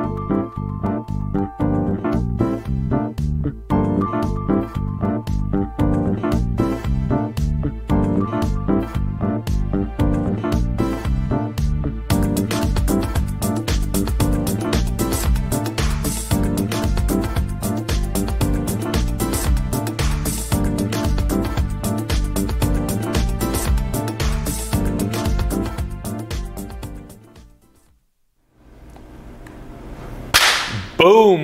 Boom!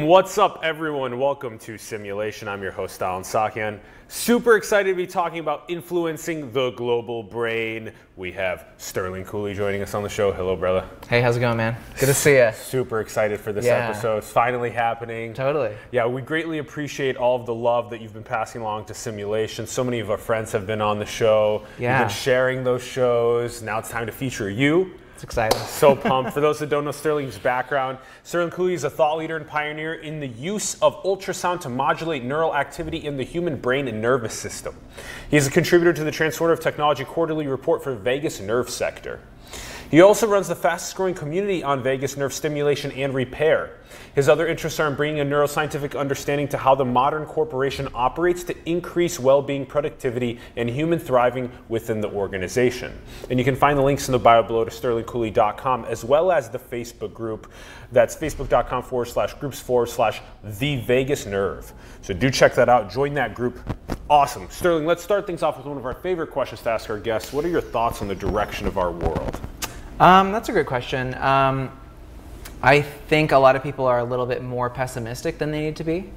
What's up, everyone? Welcome to Simulation. I'm your host, Allen Saakyen. Super excited to be talking about influencing the global brain. We have Sterling Cooley joining us on the show. Hello, brother. Hey, how's it going, man? Good to see you. Super excited for this Yeah. episode. It's finally happening. Totally. Yeah, we greatly appreciate all of the love that you've been passing along to Simulation. So many of our friends have been on the show. Yeah. You've been sharing those shows. Now it's time to feature you. It's exciting. So pumped. For those that don't know Sterling's background, Sterling Cooley is a thought leader and pioneer in the use of ultrasound to modulate neural activity in the human brain and nervous system. He is a contributor to the Transformative Technology Quarterly Report for Vagus Nerve Sector. He also runs the fastest growing community on vagus nerve stimulation and repair. His other interests are in bringing a neuroscientific understanding to how the modern corporation operates to increase well being, productivity, and human thriving within the organization. And you can find the links in the bio below to sterlingcooley.com as well as the Facebook group. That's facebook.com forward slash groups forward slash the Vagus Nerve. So do check that out. Join that group. Awesome. Sterling, let's start things off with one of our favorite questions to ask our guests. What are your thoughts on the direction of our world? Um, that's a great question. Um, I think a lot of people are a little bit more pessimistic than they need to be.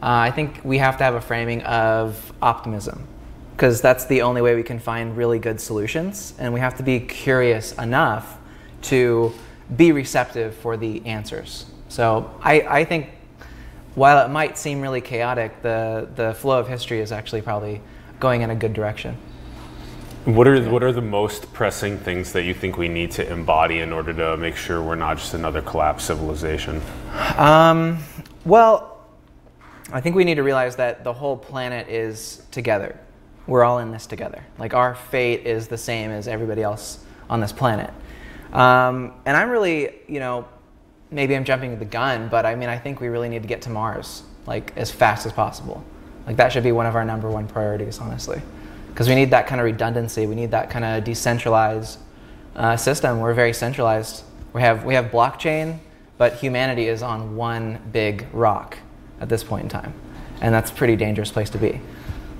Uh, I think we have to have a framing of optimism because that's the only way we can find really good solutions. And we have to be curious enough to be receptive for the answers. So I, I think while it might seem really chaotic, the, the flow of history is actually probably going in a good direction. What are what are the most pressing things that you think we need to embody in order to make sure we're not just another collapsed civilization? Um, well, I think we need to realize that the whole planet is together. We're all in this together. Like our fate is the same as everybody else on this planet. Um, and I'm really, you know, maybe I'm jumping the gun, but I mean, I think we really need to get to Mars like as fast as possible. Like that should be one of our number one priorities, honestly, because we need that kind of redundancy. We need that kind of decentralized uh, system. We're very centralized. We have we have blockchain, but humanity is on one big rock at this point in time, and that's a pretty dangerous place to be.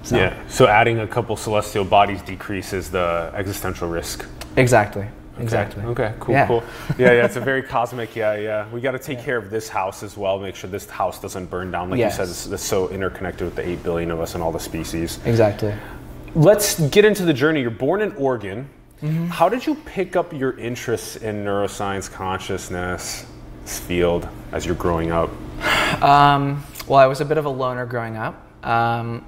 So, Yeah. So adding a couple celestial bodies decreases the existential risk. Exactly. Exactly. Okay. Cool. Yeah. Cool. Yeah. Yeah. It's a very cosmic. Yeah. Yeah. We got to take care of this house as well. Make sure this house doesn't burn down. Like Yes. you said, it's, it's so interconnected with the eight billion of us and all the species. Exactly. Let's get into the journey. You're born in Oregon. Mm-hmm. How did you pick up your interests in neuroscience, consciousness, field as you're growing up? Um, well, I was a bit of a loner growing up. Um,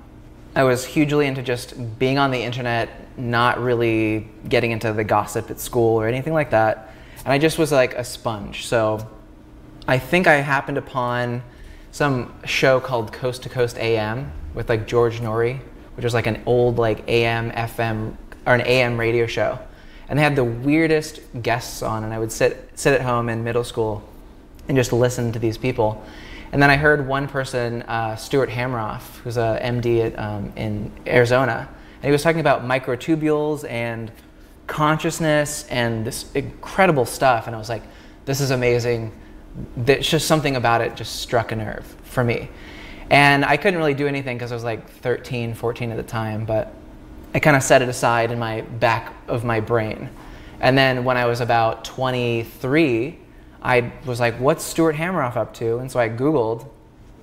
I was hugely into just being on the internet, not really getting into the gossip at school or anything like that. And I just was like a sponge. So I think I happened upon some show called Coast to Coast AM with like George Noory, which was like an old like AM, FM, or an AM radio show. And they had the weirdest guests on, and I would sit sit at home in middle school and just listen to these people. And then I heard one person, uh, Stuart Hameroff, who's a MD at, um, in Arizona, and he was talking about microtubules and consciousness and this incredible stuff. And I was like, this is amazing. There's just something about it just struck a nerve for me. And I couldn't really do anything because I was like 13, 14 at the time, but I kind of set it aside in my back of my brain. And then when I was about 23, I was like, what's Stuart Hameroff up to? And so I Googled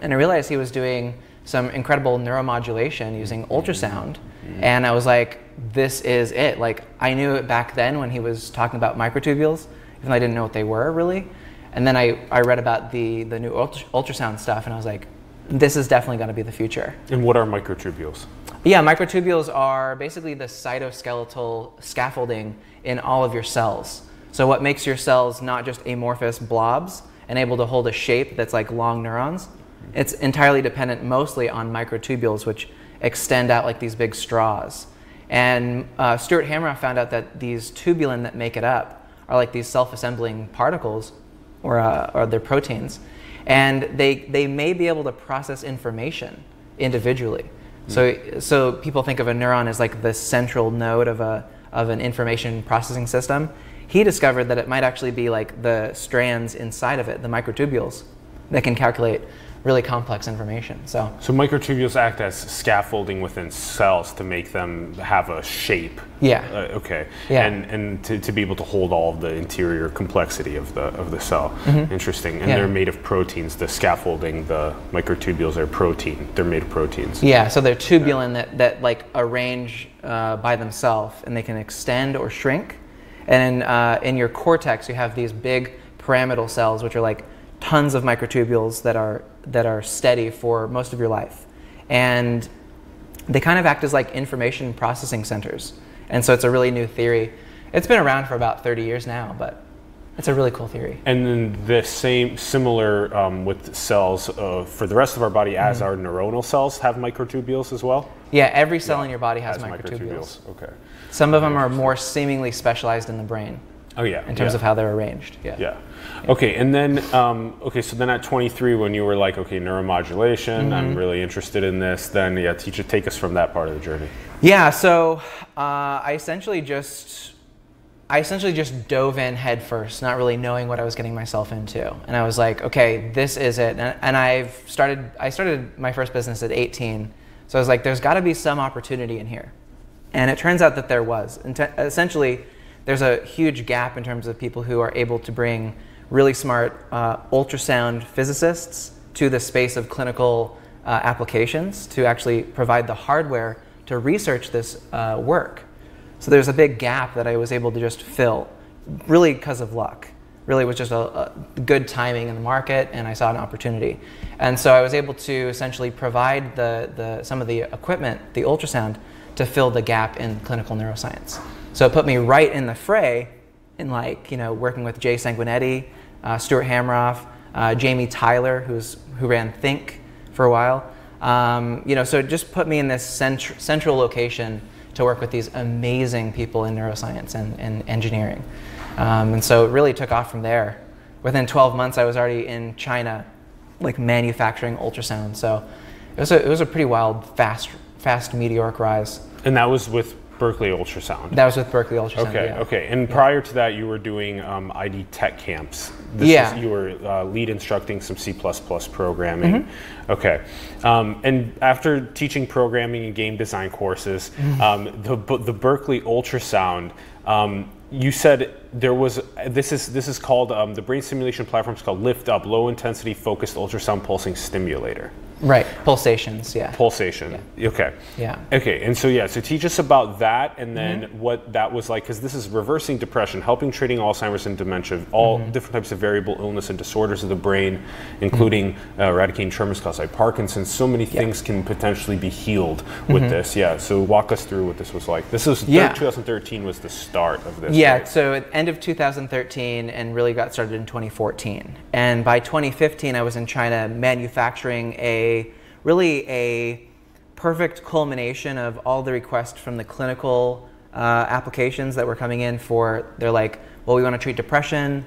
and I realized he was doing some incredible neuromodulation using mm-hmm. ultrasound. Mm-hmm. And I was like, this is it. Like, I knew it back then when he was talking about microtubules, even though I didn't know what they were really. And then I, I read about the, the new ultra, ultrasound stuff and I was like, this is definitely going to be the future. And what are microtubules? Yeah, microtubules are basically the cytoskeletal scaffolding in all of your cells. So what makes your cells not just amorphous blobs and able to hold a shape that's like long neurons? It's entirely dependent mostly on microtubules, which extend out like these big straws. And uh, Stuart Hameroff found out that these tubulin that make it up are like these self-assembling particles, or, uh, or their proteins. And they, they may be able to process information individually. Hmm. So, so people think of a neuron as like the central node of, a, of an information processing system. He discovered that it might actually be like the strands inside of it, the microtubules, that can calculate really complex information. So, So microtubules act as scaffolding within cells to make them have a shape. Yeah. Uh, okay. Yeah. And and to, to be able to hold all of the interior complexity of the of the cell. Interesting. And. Yeah. they're made of proteins. The scaffolding, the microtubules are protein. They're made of proteins. yeah, so they're tubulin that, that like arrange uh, by themselves and they can extend or shrink. And in, uh, in your cortex, you have these big pyramidal cells, which are like tons of microtubules that are, that are steady for most of your life. And they kind of act as like information processing centers. And so it's a really new theory. It's been around for about 30 years now, but it's a really cool theory. And then the same, similar um, with cells uh, for the rest of our body, as our neuronal cells have microtubules as well. Yeah, every cell in your body has As microtubules. Okay. Some of them are more seemingly specialized in the brain Oh yeah. in terms yeah. of how they're arranged. Yeah. Yeah. Okay, and then um, okay, so then at 23, when you were like, okay, neuromodulation, Mm-hmm. I'm really interested in this. Then yeah, teacher, take us from that part of the journey. Yeah, so uh, I essentially just I essentially just dove in headfirst, not really knowing what I was getting myself into. And I was like, okay, this is it. And, and I've started I started my first business at 18. So I was like, there's got to be some opportunity in here. And it turns out that there was. And te- essentially, there's a huge gap in terms of people who are able to bring really smart uh, ultrasound physicists to the space of clinical uh, applications to actually provide the hardware to research this uh, work. So there's a big gap that I was able to just fill, really because of luck. Really was just a, a good timing in the market, and I saw an opportunity. And so I was able to essentially provide the, the, some of the equipment, the ultrasound, to fill the gap in clinical neuroscience. So it put me right in the fray in like, you know, working with Jay Sanguinetti, uh, Stuart Hameroff, uh, Jamie Tyler, who's, who ran Thync for a while. Um, you know, so it just put me in this cent- central location to work with these amazing people in neuroscience and, and engineering. Um, and so it really took off from there. Within 12 months, I was already in China, like manufacturing ultrasound. So it was a, it was a pretty wild, fast, fast meteoric rise. And that was with Berkeley Ultrasound. That was with Berkeley Ultrasound. Okay, yeah. okay. And prior to that, you were doing um, ID Tech camps. This Yeah. is, you were uh, lead instructing some C++ programming. Mm-hmm. Okay. Um, and after teaching programming and game design courses, Mm-hmm. um, the, the Berkeley Ultrasound, um, you said there was this is this is called um, the brain simulation platform is called LIFUP Low Intensity Focused Ultrasound Pulsing Stimulator Right, pulsations, yeah. pulsation. Okay. Yeah. Okay, and so yeah, so teach us about that, and then what that was like, because this is reversing depression, helping treating Alzheimer's and dementia, all different types of variable illness and disorders of the brain, including uh, eradicating tremors caused by Parkinson's. So many things can potentially be healed with this. Yeah. So walk us through what this was like. This was Yeah. 2013 was the start of this. Yeah, right? so at end of 2013 and really got started in 2014. And by 2015, I was in China manufacturing a really a perfect culmination of all the requests from the clinical uh, applications that were coming in for. They're like, well, we want to treat depression,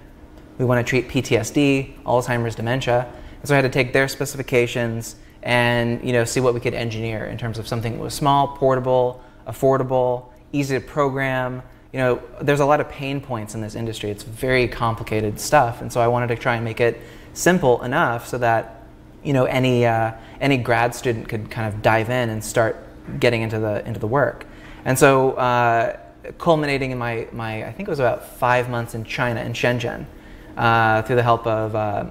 we want to treat PTSD, Alzheimer's, dementia. And so I had to take their specifications and you know see what we could engineer in terms of something that was small, portable, affordable, easy to program. You know, there's a lot of pain points in this industry. It's very complicated stuff, and so I wanted to try and make it simple enough so that you know any uh, any grad student could kind of dive in and start getting into the into the work. And so, uh, culminating in my my I think it was about five months in China in Shenzhen, uh, through the help of uh,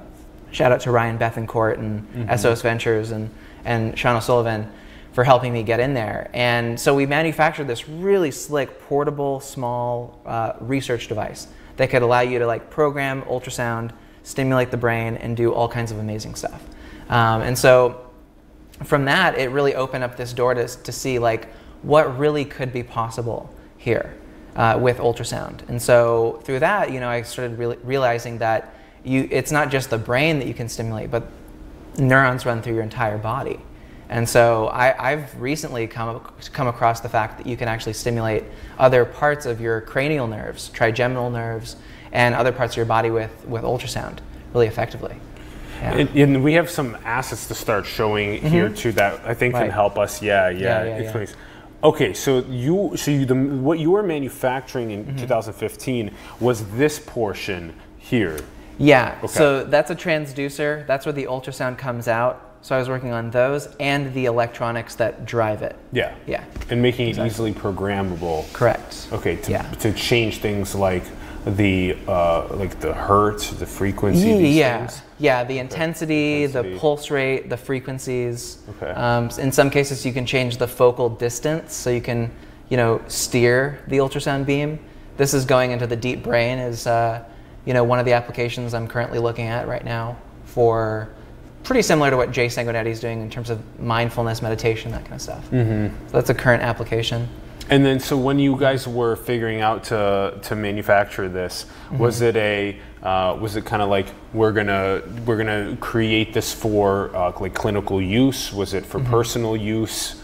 shout out to Ryan Bethencourt and SOS Ventures and and Sean O'Sullivan for helping me get in there. And so we manufactured this really slick, portable, small uh, research device that could allow you to like program ultrasound, stimulate the brain, and do all kinds of amazing stuff. Um, and so from that, it really opened up this door to, to see like what really could be possible here uh, with ultrasound. And so through that, you know, I started real realizing that you, it's not just the brain that you can stimulate, but neurons run through your entire body. And so I, I've recently come, come across the fact that you can actually stimulate other parts of your cranial nerves, trigeminal nerves, and other parts of your body with, with ultrasound really effectively. Yeah. And, and we have some assets to start showing here too that I think can help us. Yeah, yeah. Yeah, yeah, yeah. Okay, so you, so you, the, what you were manufacturing in Mm-hmm. 2015 was this portion here. Yeah, Okay. so that's a transducer. That's where the ultrasound comes out. So I was working on those and the electronics that drive it. Yeah. Yeah, And making it easily programmable. correct. Okay, to, Yeah. to change things like the uh, like the hertz, the frequency. these yeah, things. yeah. The intensity, Intensity. the pulse rate, the frequencies. Okay. Um, in some cases, you can change the focal distance, so you can, you know, steer the ultrasound beam. This is going into the deep brain. Is uh, you know one of the applications I'm currently looking at right now for pretty similar to what Jay Sanguinetti is doing in terms of mindfulness, meditation, that kind of stuff. Mm-hmm. So that's a current application. And then, so when you guys were figuring out to to manufacture this, Mm-hmm. was it a uh, was it kind of like we're gonna we're gonna create this for uh, like clinical use? Was it Mm-hmm. for personal use?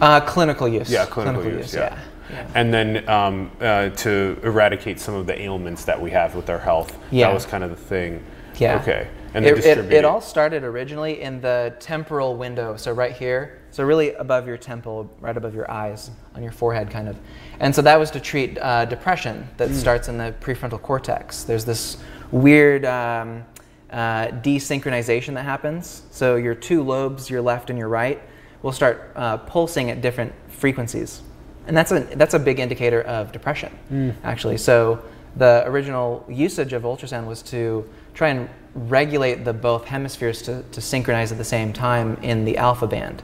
Uh, clinical use. Yeah, clinical, use. yeah. yeah. And then um, uh, to eradicate some of the ailments that we have with our health. Yeah. That was kind of the thing. Yeah. Okay. And it, it, it all started originally in the temporal window, so right here, so really above your temple, right above your eyes, on your forehead, kind of. And so that was to treat uh, depression that Hmm. starts in the prefrontal cortex. There's this weird um, uh, desynchronization that happens. So your two lobes, your left and your right, will start uh, pulsing at different frequencies. And that's a, that's a big indicator of depression, actually. So the original usage of ultrasound was to try and regulate the both hemispheres to, to synchronize at the same time in the alpha band.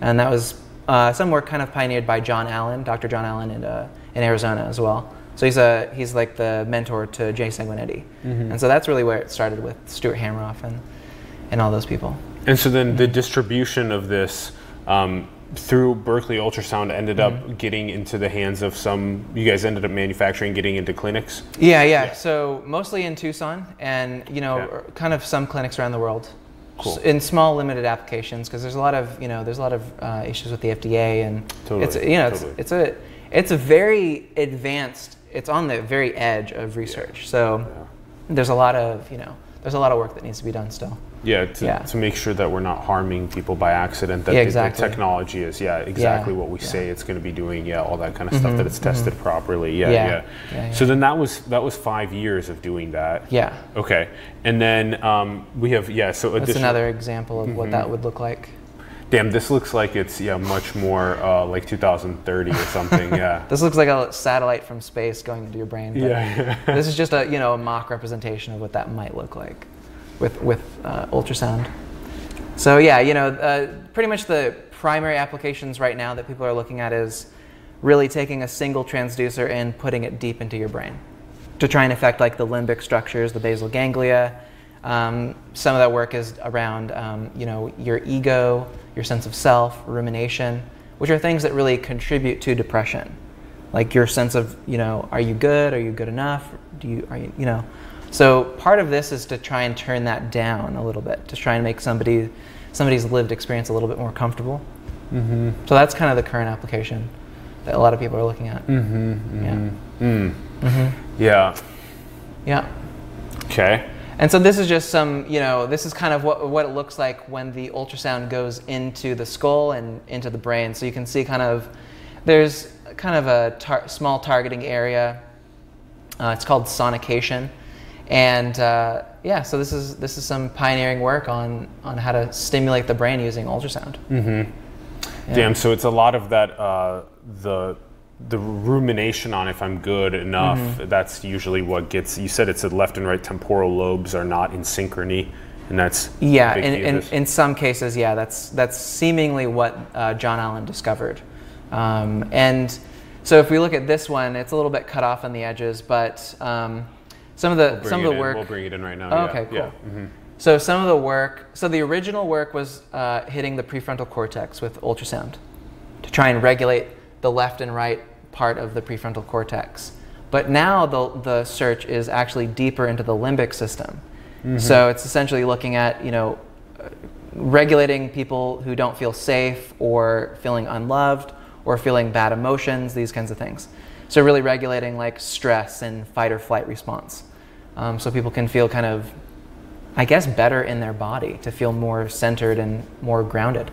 And that was uh, some work kind of pioneered by John Allen, Dr. John Allen in, uh, in Arizona as well. So he's, a, he's like the mentor to Jay Sanguinetti. And so that's really where it started with Stuart Hameroff and, and all those people. And so then the distribution of this um, through Berkeley Ultrasound ended Mm-hmm. up getting into the hands of some. You guys ended up manufacturing, getting into clinics. Yeah, yeah. So mostly in Tucson, and you know, or kind of some clinics around the world. Cool. In small, limited applications, because there's a lot of you know, there's a lot of uh, issues with the FDA, and Totally, it's you know, totally. it's, it's a it's a very advanced. It's on the very edge of research. So there's a lot of you know, there's a lot of work that needs to be done still. Yeah to, Yeah. to make sure that we're not harming people by accident. That Yeah, the- exactly. the technology is yeah exactly what we yeah. Mm-hmm, say it's going to be doing. Yeah, all that kind of stuff that it's tested properly. Yeah, Yeah, yeah. yeah, yeah. So then that was that was five years of doing that. Yeah, Okay, and then um, we have yeah. So that's additional- another example of what Mm-hmm. that would look like. Damn, this looks like it's yeah much more uh, like 2030 or something. Yeah. This looks like a satellite from space going into your brain. but yeah. this is just a you know a mock representation of what that might look like with with uh, ultrasound. So yeah, you know, uh, pretty much the primary applications right now that people are looking at is really taking a single transducer and putting it deep into your brain to try and affect like the limbic structures, the basal ganglia. Um, some of that work is around um, you know your ego, your sense of self, rumination, which are things that really contribute to depression like your sense of you know are you good are you good enough do you are you you know so part of this is to try and turn that down a little bit to try and make somebody somebody's lived experience a little bit more comfortable mm-hmm. so that's kind of the current application that a lot of people are looking at mm-hmm, yeah Yeah. yeah Okay. and so this is just some, you know, this is kind of what, what it looks like when the ultrasound goes into the skull and into the brain. So you can see kind of, there's kind of a tar- small targeting area. Uh, it's called sonication. And uh, yeah, so this is, this is some pioneering work on, on how to stimulate the brain using ultrasound. Damn. So it's a lot of that. Uh, the the rumination on if I'm good enough. Mm-hmm. That's usually what gets. You said it's the left and right temporal lobes are not in synchrony, and that's Yeah, in, in, in some cases, yeah, that's that's seemingly what uh, John Allen discovered. Um, and so if we look at this one, it's a little bit cut off on the edges, but um, some of the Bring some of the in. work. We'll bring it in right now. Oh, yeah. okay, cool. Yeah. mhm. So some of the work, so the original work was uh, hitting the prefrontal cortex with ultrasound to try and regulate the left and right part of the prefrontal cortex. But now the, the search is actually deeper into the limbic system. So it's essentially looking at, you know, uh, regulating people who don't feel safe or feeling unloved or feeling bad emotions, these kinds of things. So really regulating like stress and fight or flight response. Um, so people can feel kind of I guess, better in their body to feel more centered and more grounded.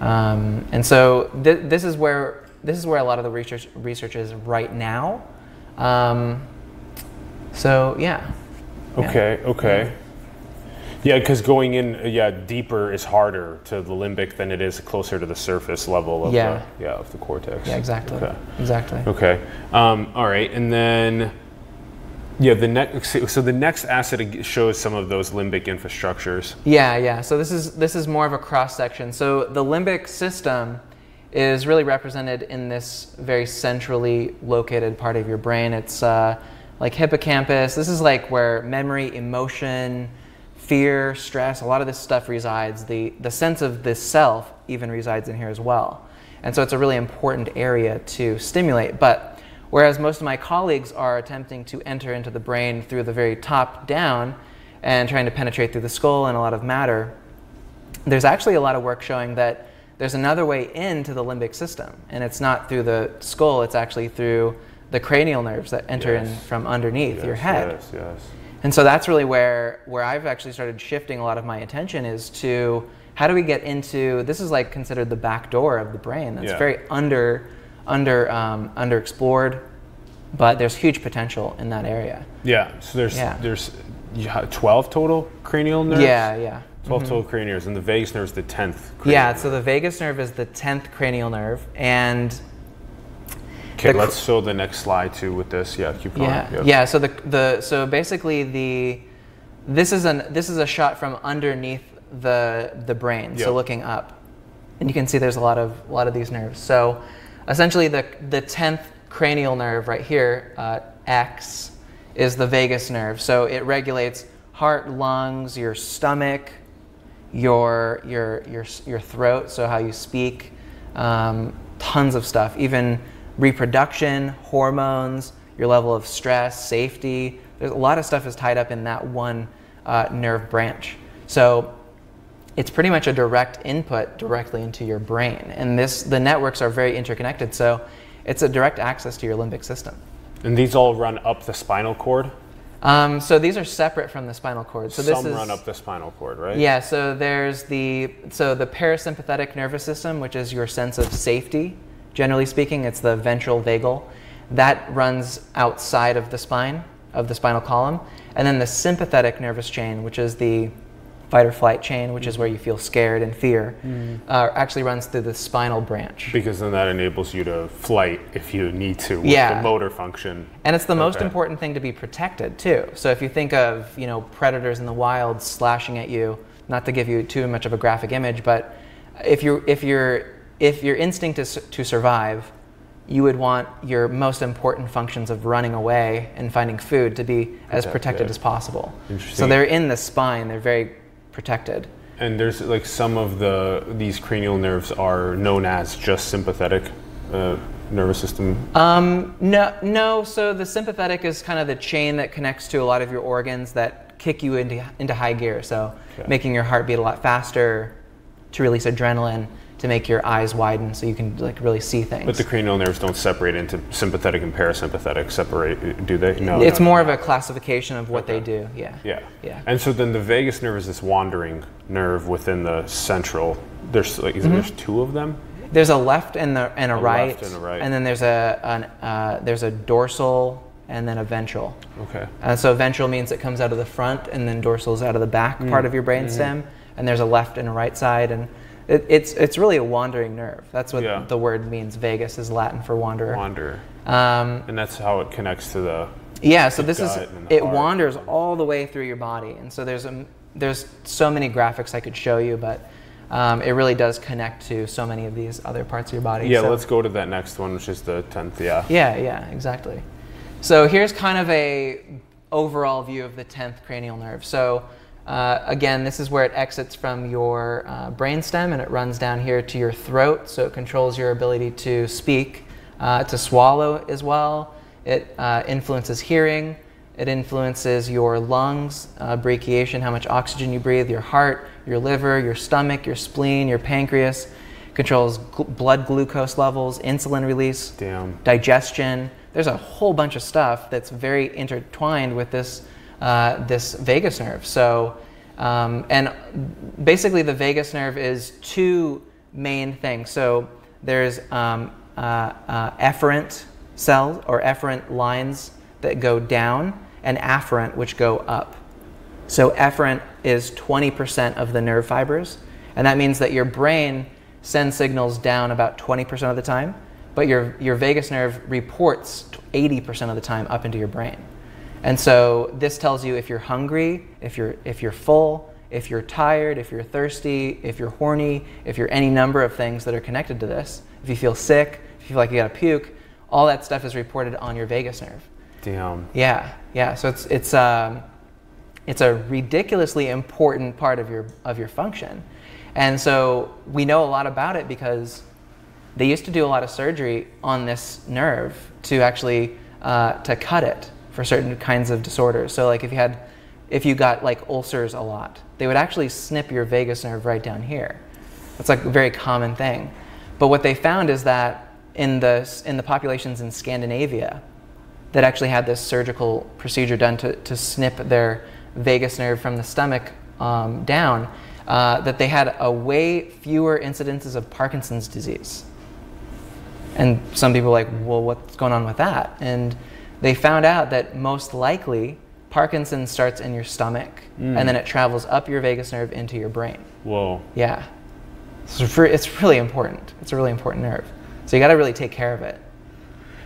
Um, and so th- this is where this is where a lot of the research research is right now. Um, so yeah. Yeah. Okay, okay. Yeah, because going in, uh, yeah, deeper is harder to the limbic than it is closer to the surface level of Yeah. the yeah of the cortex. Yeah, exactly. Okay. Exactly. Okay. Um, all right, and then yeah, the next so the next asset shows some of those limbic infrastructures. Yeah, yeah. So this is this is more of a cross section. So the limbic system is really represented in this very centrally located part of your brain. It's uh, like hippocampus. This is like where memory, emotion, fear, stress, a lot of this stuff resides. The the sense of the self even resides in here as well. And so it's a really important area to stimulate. But whereas most of my colleagues are attempting to enter into the brain through the very top down and trying to penetrate through the skull and a lot of matter, there's actually a lot of work showing that there's another way into the limbic system. And it's not through the skull, it's actually through the cranial nerves that enter in from underneath your head. Yes, yes. And so that's really where where I've actually started shifting a lot of my attention is to how do we get into this is like considered the back door of the brain. That's Yeah. very under under um, underexplored, but there's huge potential in that area. Yeah. So there's Yeah. there's yeah, twelve total cranial nerves. Yeah, yeah. 12 total cranial nerves, and the vagus nerve is the tenth. cranial Yeah, nerve. so the vagus nerve is the 10th cranial nerve and Okay, cr- let's show the next slide too with this. Yeah, keep going. Yeah, Yep. yeah. So the the so basically the this is an this is a shot from underneath the the brain. Yep. So looking up, and you can see there's a lot of a lot of these nerves. So essentially the the tenth cranial nerve right here, uh, X, is the vagus nerve. So it regulates heart, lungs, your stomach, your your your your throat. So how you speak, um, tons of stuff. Even reproduction, hormones, your level of stress, safety. There's a lot of stuff is tied up in that one uh, nerve branch. So it's pretty much a direct input directly into your brain. And this the networks are very interconnected. So it's a direct access to your limbic system. And these all run up the spinal cord. Um, so these are separate from the spinal cord. So this Some is run up the spinal cord, right? Yeah, so there's the so the parasympathetic nervous system, which is your sense of safety. Generally speaking, it's the ventral vagal. That runs outside of the spine, of the spinal column. And then the sympathetic nervous chain, which is the fight or flight chain, which is where you feel scared and fear, uh, actually runs through the spinal branch. Because then that enables you to flight if you need to with Yeah. the motor function. And it's the most important thing to be protected too. So if you think of you know predators in the wild slashing at you, not to give you too much of a graphic image, but if you if your if your instinct is to survive, you would want your most important functions of running away and finding food to be as Protected. protected as possible. So they're in the spine. They're very protected. And there's like some of the these cranial nerves are known as just sympathetic uh, nervous system. Um, no, no. So the sympathetic is kind of the chain that connects to a lot of your organs that kick you into into high gear. So Okay. making your heart beat a lot faster, to release adrenaline, to make your eyes widen so you can like really see things. But the cranial nerves don't separate into sympathetic and parasympathetic. Separate, do they? No. it's no, more no. of a classification of what they do. Yeah. Yeah. Yeah. And so then the vagus nerve is this wandering nerve within the central. There's like is Mm-hmm. there's two of them. There's a left and the and a, A right, left and a right. and then there's a an, uh, there's a dorsal and then a ventral. Okay. And so ventral means it comes out of the front, and then dorsal is out of the back Mm. part of your Mm-hmm. brainstem. And there's a left and a right side, and it, it's it's really a wandering nerve. That's what Yeah. the word means. Vagus is Latin for wanderer. Wander. Um, And that's how it connects to the. yeah, so The this is it heart. wanders all the way through your body, and so there's a, there's so many graphics I could show you, but um, it really does connect to so many of these other parts of your body. Yeah, So- let's go to that next one, which is the tenth. Yeah. Yeah, yeah, exactly. So here's kind of a overall view of the 10th cranial nerve. So uh, again, this is where it exits from your uh, brainstem and it runs down here to your throat. So it controls your ability to speak, uh, to swallow as well. It uh, influences hearing. It influences your lungs, uh, brachiation, how much oxygen you breathe, your heart, your liver, your stomach, your spleen, your pancreas. Controls gl- blood glucose levels, insulin release Damn. digestion. There's a whole bunch of stuff that's very intertwined with this uh, this vagus nerve. So Um, and basically, the vagus nerve is two main things. So there's um, uh, uh, efferent cells or efferent lines that go down, and afferent which go up. So efferent is 20% of the nerve fibers, and that means that your brain sends signals down about 20% of the time, but your, your vagus nerve reports 80% of the time up into your brain. And so this tells you if you're hungry, if you're, if you're full, if you're tired, if you're thirsty, if you're horny, if you're any number of things that are connected to this. If you feel sick, if you feel like you gotta puke, all that stuff is reported on your vagus nerve. Damn. Yeah, yeah. So it's it's um, it's a ridiculously important part of your of your function, and so we know a lot about it because they used to do a lot of surgery on this nerve to actually uh, to cut it for certain kinds of disorders. So like if you had if you got like ulcers a lot, they would actually snip your vagus nerve right down here. That's like a very common thing. But what they found is that in the in the populations in Scandinavia that actually had this surgical procedure done to, to snip their vagus nerve from the stomach um, down, uh, that they had a way fewer incidences of Parkinson's disease. And some people are like, well, what's going on with that? And they found out that most likely Parkinson's starts in your stomach Mm. and then it travels up your vagus nerve into your brain. Whoa. Yeah. So for, it's really important. It's a really important nerve. So you got to really take care of it.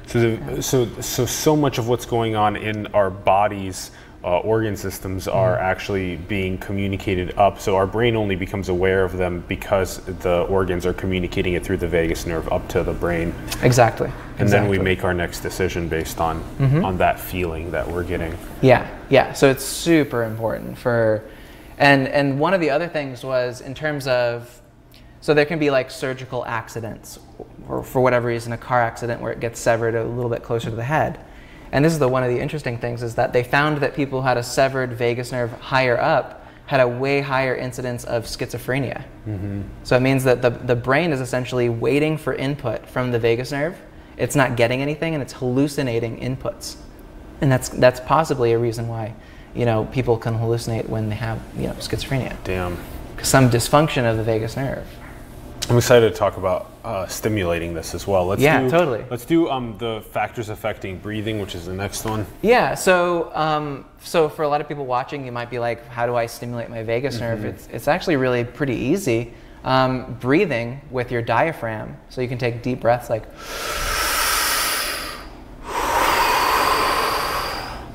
So, the, so, so, so much of what's going on in our bodies, uh, organ systems, are actually being communicated up. So our brain only becomes aware of them because the organs are communicating it through the vagus nerve up to the brain, Exactly. and then we make our next decision based on on that feeling that we're getting. Yeah, yeah. So it's super important for, and and one of the other things was in terms of, so there can be like surgical accidents, or for whatever reason, a car accident where it gets severed a little bit closer to the head. And this is the one of the interesting things is that they found that people who had a severed vagus nerve higher up had a way higher incidence of schizophrenia. Mm-hmm. So it means that the, the brain is essentially waiting for input from the vagus nerve. It's not getting anything and it's hallucinating inputs. And that's, that's possibly a reason why you know, people can hallucinate when they have you know, schizophrenia. Damn. Some dysfunction of the vagus nerve. I'm excited to talk about uh, stimulating this as well. Let's Yeah, do, totally. Let's do um, the factors affecting breathing, which is the next one. Yeah, so um, so for a lot of people watching, you might be like, how do I stimulate my vagus nerve? It's, it's actually really pretty easy. Um, breathing with your diaphragm. So you can take deep breaths like.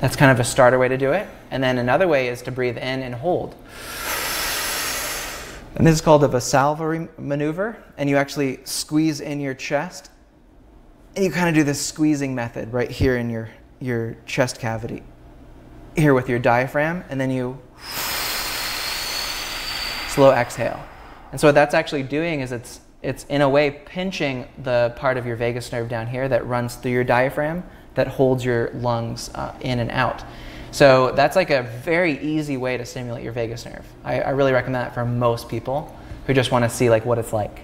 That's kind of a starter way to do it. And then another way is to breathe in and hold. And this is called the Valsalva maneuver. And you actually squeeze in your chest and you kind of do this squeezing method right here in your, your chest cavity, here with your diaphragm, and then you slow exhale. And so what that's actually doing is it's, it's in a way pinching the part of your vagus nerve down here that runs through your diaphragm that holds your lungs uh, in and out. So that's like a very easy way to stimulate your vagus nerve. I, I really recommend that for most people who just want to see like what it's like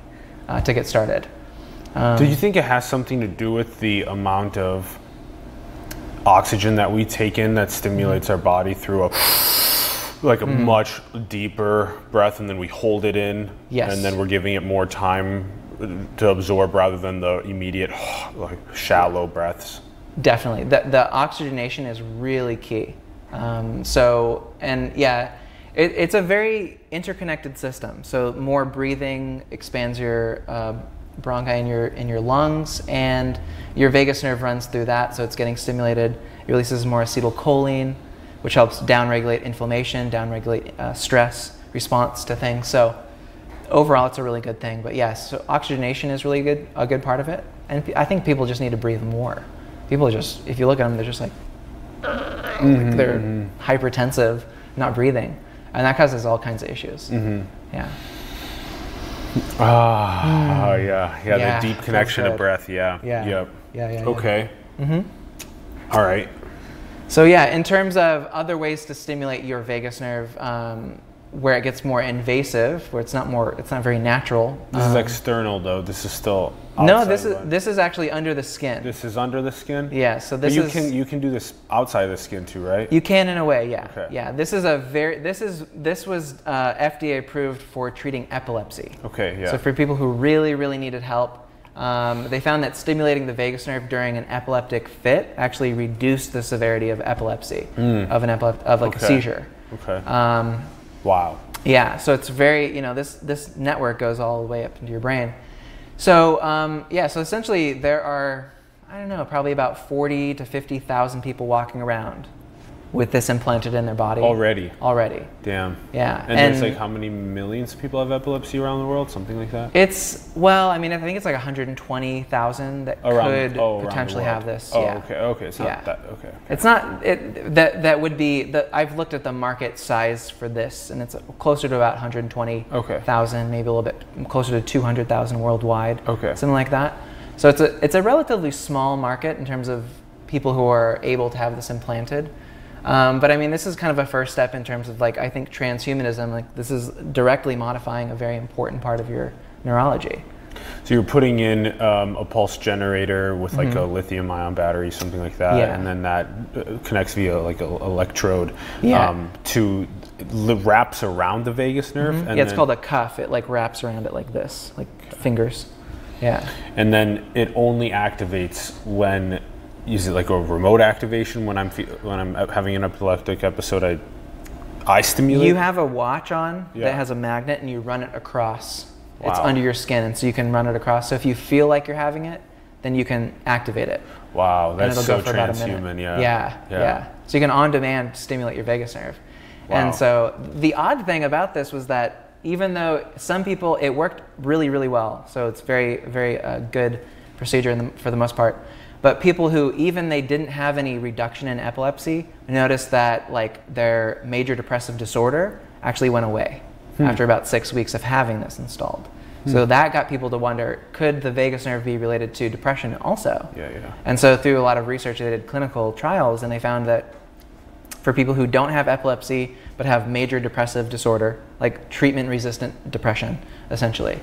uh, to get started. Um, Do you think it has something to do with the amount of oxygen that we take in that stimulates our body through a like a much deeper breath and then we hold it in Yes. and then we're giving it more time to absorb rather than the immediate like shallow breaths. Definitely. The, the oxygenation is really key. Um, so, and yeah, it, it's a very interconnected system. So, more breathing expands your uh, bronchi in your, in your lungs, and your vagus nerve runs through that, so it's getting stimulated. It releases more acetylcholine, which helps downregulate inflammation, downregulate uh, stress response to things. So, overall, it's a really good thing. But yes, so oxygenation is really good, a good part of it. And I think people just need to breathe more. People are just, if you look at them, they're just like, like they're hypertensive, not breathing, and that causes all kinds of issues. Yeah. Ah, oh, yeah, yeah, Yeah, the deep connection of breath. Yeah. Yeah. Yep. Yeah, yeah, yeah. Okay. Mm-hmm. All right. So yeah, in terms of other ways to stimulate your vagus nerve, um, where it gets more invasive, where it's not more, it's not very natural. This is external though. This is still. No, this is this is actually under the skin. This is under the skin. yeah, so this But you is can you can do this outside the skin too, right? You can in a way, yeah. Okay. Yeah, this is a very this is this was uh, FDA approved for treating epilepsy. okay, yeah. So for people who really really needed help, um, they found that stimulating the vagus nerve during an epileptic fit actually reduced the severity of epilepsy of an epilep- of like a. Okay. seizure. okay. Um, wow. yeah, so it's very, you know, this this network goes all the way up into your brain. So um, yeah, so essentially there are, I don't know, probably about forty to fifty thousand people walking around with this implanted in their body Already. Already, Damn. yeah. And, there's like how many millions of people have epilepsy around the world? Something like that. it's well, I mean, I think it's like one hundred twenty thousand that Around could oh, potentially have this. Oh, yeah. okay, okay. It's not Yeah. that. Okay. It's not it, that that would be the I've looked at the market size for this and it's closer to about 120,000, maybe a little bit closer to 200,000 worldwide. Okay. Something like that. So it's a it's a relatively small market in terms of people who are able to have this implanted. Um, but I mean, this is kind of a first step in terms of like I think transhumanism. Like this is directly modifying a very important part of your neurology. So you're putting in um, a pulse generator with like a lithium-ion battery, something like that, Mm-hmm. Yeah. and then that uh, connects via like an electrode Yeah. um, to wraps around the vagus nerve. Mm-hmm. yeah, it's called a cuff. It like wraps around it like this, like fingers. Yeah. And then it only activates when is it like a remote activation when I'm fe- when I'm having an epileptic episode? I I stimulate. You have a watch on Yeah. that has a magnet and you run it across. Wow. It's under your skin, and so you can run it across. So if you feel like you're having it, then you can activate it. wow, that's so go for about a transhuman. minute. Yeah. yeah. Yeah. So you can on demand stimulate your vagus nerve. Wow. And so the odd thing about this was that even though some people, it worked really, really well. So it's very, very uh, good procedure in the, for the most part. But people who even they didn't have any reduction in epilepsy noticed that like their major depressive disorder actually went away Hmm. after about six weeks of having this installed. So that got people to wonder, could the vagus nerve be related to depression also? Yeah, yeah. And so through a lot of research, they did clinical trials, and they found that for people who don't have epilepsy but have major depressive disorder, like treatment-resistant depression, essentially,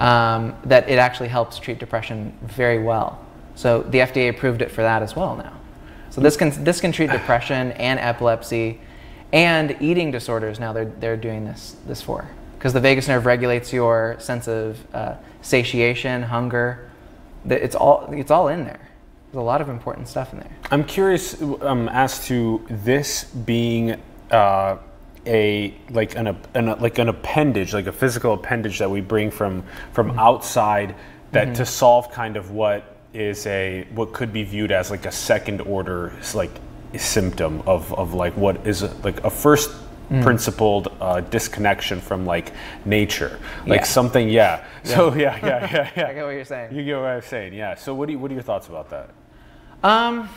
um, that it actually helps treat depression very well. So the FDA approved it for that as well now. So this can this can treat depression and epilepsy, and eating disorders. Now they're they're doing this this for because the vagus nerve regulates your sense of uh, satiation, hunger. It's all it's all in there. There's a lot of important stuff in there. I'm curious um, as to this being uh, a like an, an like an appendage, like a physical appendage that we bring from from outside that to solve kind of what is a what could be viewed as like a second order like symptom of of like what is a, like a first principled uh, disconnection from like nature. Like Yeah. something yeah. So yeah yeah yeah yeah. I get what you're saying. you get what I'm saying yeah. So what do you, what are your thoughts about that? Um,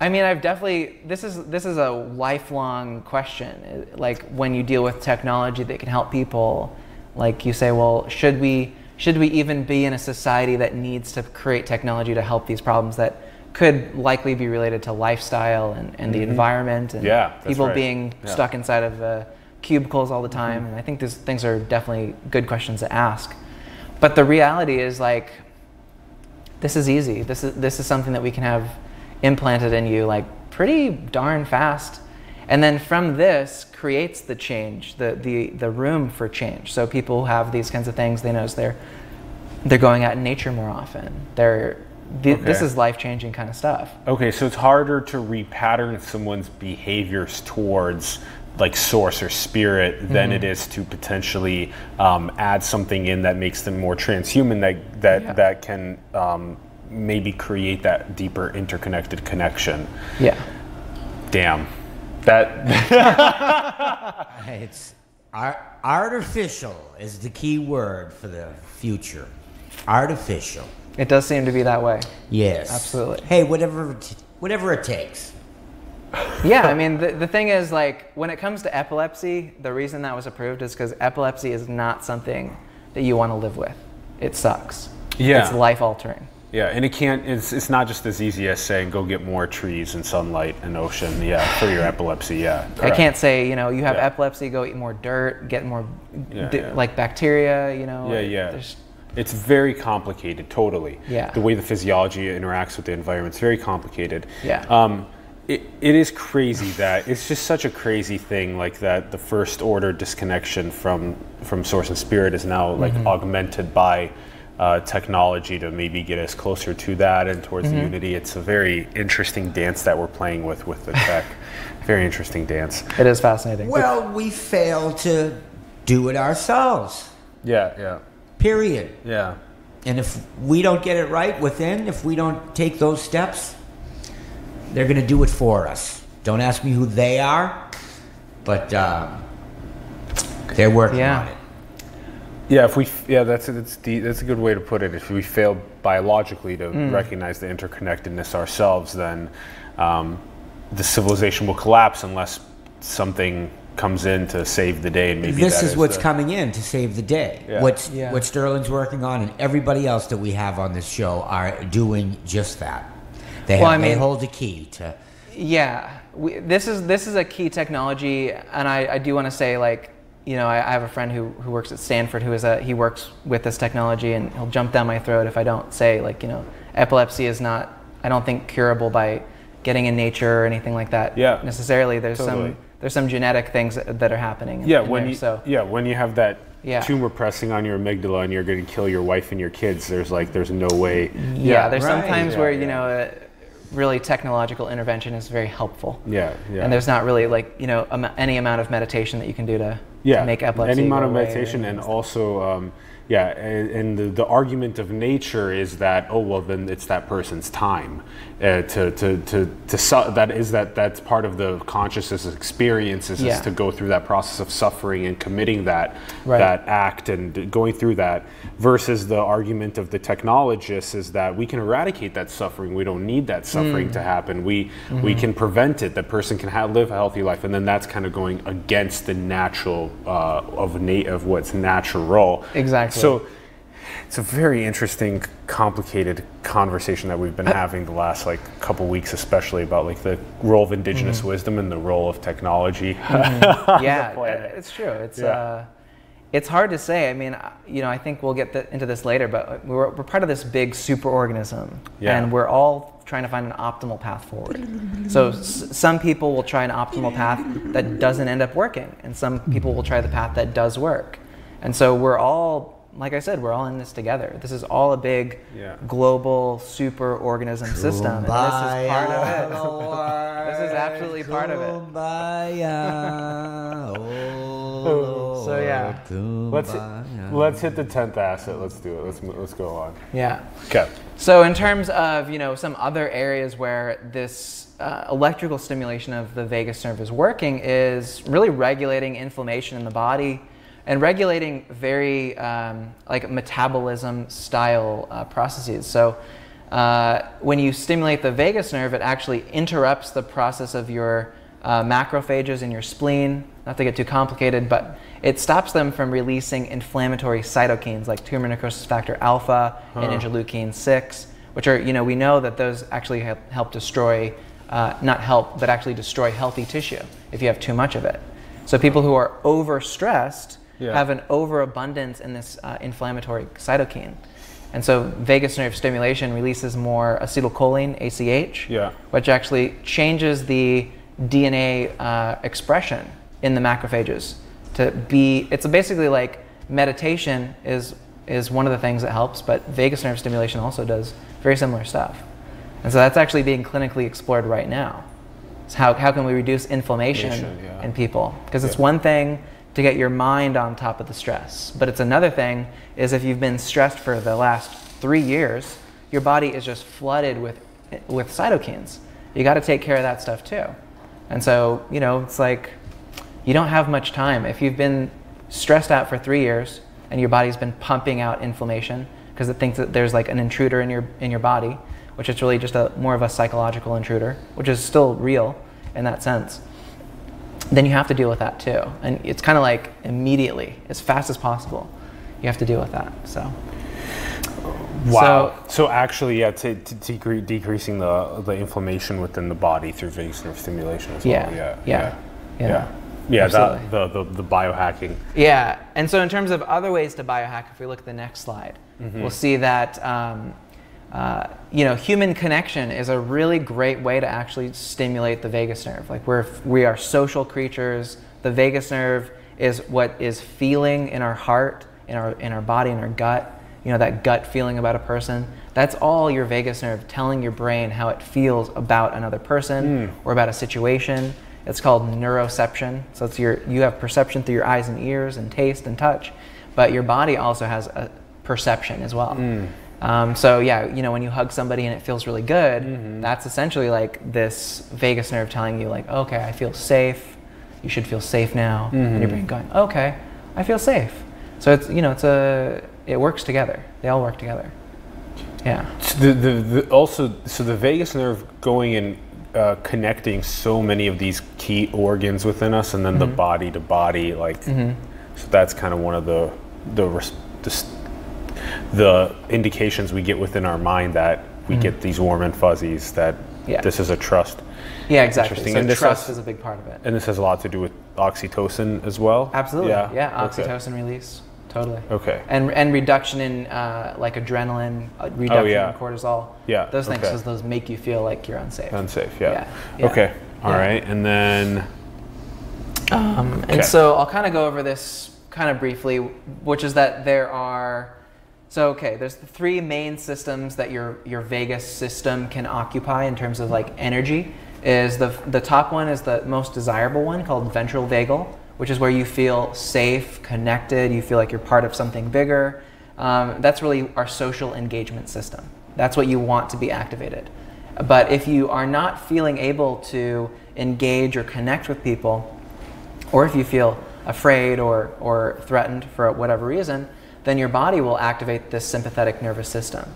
I mean, I've definitely this is this is a lifelong question. Like when you deal with technology that can help people, like you say, well, should we should we even be in a society that needs to create technology to help these problems that could likely be related to lifestyle and, and the environment and Mm-hmm. Yeah, people right. being Yeah. Mm-hmm. stuck inside of uh, cubicles all the time. And I think these things are definitely good questions to ask. But the reality is like this is easy. This is this is something that we can have implanted in you like pretty darn fast. And then from this creates the change, the the the room for change. So people who have these kinds of things, they notice they're they're going out in nature more often. They're th- this is life-changing kind of stuff. Okay, so it's harder to repattern someone's behaviors towards like source or spirit than Mm-hmm. it is to potentially um, add something in that makes them more transhuman that that Yeah. that can um, maybe create that deeper interconnected connection. Yeah. Damn, that It's ar- artificial is the key word for the future. Artificial. It does seem to be that way. Yes. Absolutely. Hey, whatever, it- whatever it takes. yeah, I mean, the, the thing is, like, when it comes to epilepsy, the reason that was approved is because epilepsy is not something that you want to live with. It sucks. Yeah. It's life altering. Yeah, and it can't. It's, it's not just as easy as saying go get more trees and sunlight and ocean. Yeah, for your epilepsy. Yeah, I can't say, you know, you have Yeah. epilepsy, go eat more dirt, get more Yeah, di- yeah. like bacteria, you know. Yeah, yeah. There's, It's very complicated, totally. Yeah. The way the physiology interacts with the environment is very complicated. Yeah. Um, it, it is crazy that it's just such a crazy thing like that the first order disconnection from from source and spirit is now like Mm-hmm. augmented by uh, technology to maybe get us closer to that and towards Mm-hmm. the unity it's a very interesting dance that we're playing with with the tech very interesting dance it is fascinating. Well, we fail to do it ourselves. yeah yeah Period. yeah And if we don't get it right within, if we don't take those steps, they're going to do it for us. Don't ask me who they are, but um, they're working Yeah. on it. Yeah, if we yeah, that's a, that's the, that's a good way to put it. If we fail biologically to Mm. recognize the interconnectedness ourselves, then um, the civilization will collapse unless something comes in to save the day. And maybe this that is what's the- coming in to save the day. Yeah. What's Yeah. what Sterling's working on, and everybody else that we have on this show are doing just that. They Well, have, I they hold the key to. Yeah, we, this is this is a key technology, and I, I do want to say like you know I, I have a friend who, who works at Stanford who is a he works with this technology, and he'll jump down my throat if I don't say like you know epilepsy is not I don't think curable by getting in nature or anything like that. Yeah. necessarily. There's Totally. some there's some genetic things that that are happening. in- Yeah, in when there, you so yeah when you have that Yeah. tumor pressing on your amygdala and you're going to kill your wife and your kids, there's like there's no way. yeah, there's right. sometimes Yeah, where yeah. you know. Uh, really technological intervention is very helpful Yeah, yeah. and there's not really like you know am- any amount of meditation that you can do to, yeah, to make epilepsy any amount of meditation, and also, um, yeah, and, and the, the argument of nature is that oh well, then it's that person's time uh, to to to to su- that is that that's part of the consciousness experience is, Yeah. is to go through that process of suffering and committing that Right. that act and going through that versus the argument of the technologists is that we can eradicate that suffering we don't need that suffering Mm. to happen we Mm-hmm. we can prevent it the person can ha- live a healthy life and then that's kind of going against the natural uh, of na- of what's natural Exactly. so it's a very interesting complicated conversation that we've been having the last like couple weeks especially about like the role of indigenous Mm-hmm. wisdom and the role of technology yeah, it's true. It's Yeah. uh, it's hard to say. I mean, I- you know, I think we'll get th- into this later, but we're, we're part of this big superorganism, Yeah. and we're all trying to find an optimal path forward. So s- some people will try an optimal path that doesn't end up working, and some people will try the path that does work. And so we're all, like I said, we're all in this together. This is all a big Yeah. global superorganism system, and this is part of it. This is absolutely part of it. Kumbaya, oh, So, yeah. Lord, let's let's hit the 10th asset let's do it let's let's go on Yeah. okay So in terms of you know some other areas where this uh, electrical stimulation of the vagus nerve is working is really regulating inflammation in the body and regulating very um, like metabolism style uh, processes. So uh, when you stimulate the vagus nerve, it actually interrupts the process of your uh, macrophages in your spleen. Not to get too complicated, but it stops them from releasing inflammatory cytokines like tumor necrosis factor alpha and interleukin 6, which are, you know, we know that those actually help, help destroy, uh, not help, but actually destroy healthy tissue if you have too much of it. So people who are overstressed Yeah. have an overabundance in this uh, inflammatory cytokine. And so vagus nerve stimulation releases more acetylcholine, ACH, Yeah. which actually changes the DNA uh, expression in the macrophages to be. It's basically like meditation is is one of the things that helps, but vagus nerve stimulation also does very similar stuff. And so that's actually being clinically explored right now. So how, how can we reduce inflammation yeah. in people? Because it's Yeah. one thing to get your mind on top of the stress, but it's another thing is if you've been stressed for the last three years, your body is just flooded with with cytokines. You got to take care of that stuff too. And so you know it's like you don't have much time if you've been stressed out for three years and your body's been pumping out inflammation because it thinks that there's like an intruder in your in your body, which is really just a more of a psychological intruder, which is still real in that sense. Then you have to deal with that too, and it's kind of like immediately, as fast as possible, you have to deal with that. So Wow. So, so actually, yeah, to, to decre- decreasing the the inflammation within the body through vagus nerve stimulation as Yeah, well. Yeah. yeah, Yeah. yeah. Yeah. that, the, the the biohacking. Yeah, and so in terms of other ways to biohack, if we look at the next slide, Mm-hmm. we'll see that um, uh, you know human connection is a really great way to actually stimulate the vagus nerve. Like we're we are social creatures. The vagus nerve is what is feeling in our heart, in our in our body, in our gut. You know that gut feeling about a person. That's all your vagus nerve telling your brain how it feels about another person or about a situation. It's called neuroception. So it's your you have perception through your eyes and ears and taste and touch, but your body also has a perception as well. Um, so yeah, you know when you hug somebody and it feels really good, that's essentially like this vagus nerve telling you like, okay, I feel safe. You should feel safe now, and your brain going, okay, I feel safe. So it's you know it's a it works together. They all work together. Yeah. So the, the, the also so the vagus nerve going and uh, connecting so many of these key organs within us, and then the body to body, like so that's kind of one of the the, res- the the indications we get within our mind that we get these warm and fuzzies that Yeah. this is a trust. Yeah, exactly. So And this trust has- is a big part of it. And this has a lot to do with oxytocin as well. Absolutely. Yeah. Okay. oxytocin release. Totally. Okay. And and reduction in uh, like adrenaline, uh, reduction Oh, yeah. in cortisol. Yeah, Those things, okay. those make you feel like you're unsafe. Unsafe. Yeah. Yeah, yeah. Okay. All Yeah. right. And then Um, Okay. And so I'll kind of go over this kind of briefly, which is that there are. So okay, there's the three main systems that your your vagus system can occupy in terms of like energy. Is the the top one is the most desirable one called ventral vagal, which is where you feel safe, connected. You feel like you're part of something bigger. Um, that's really our social engagement system. That's what you want to be activated. But if you are not feeling able to engage or connect with people, or if you feel afraid or, or threatened for whatever reason, then your body will activate this sympathetic nervous system.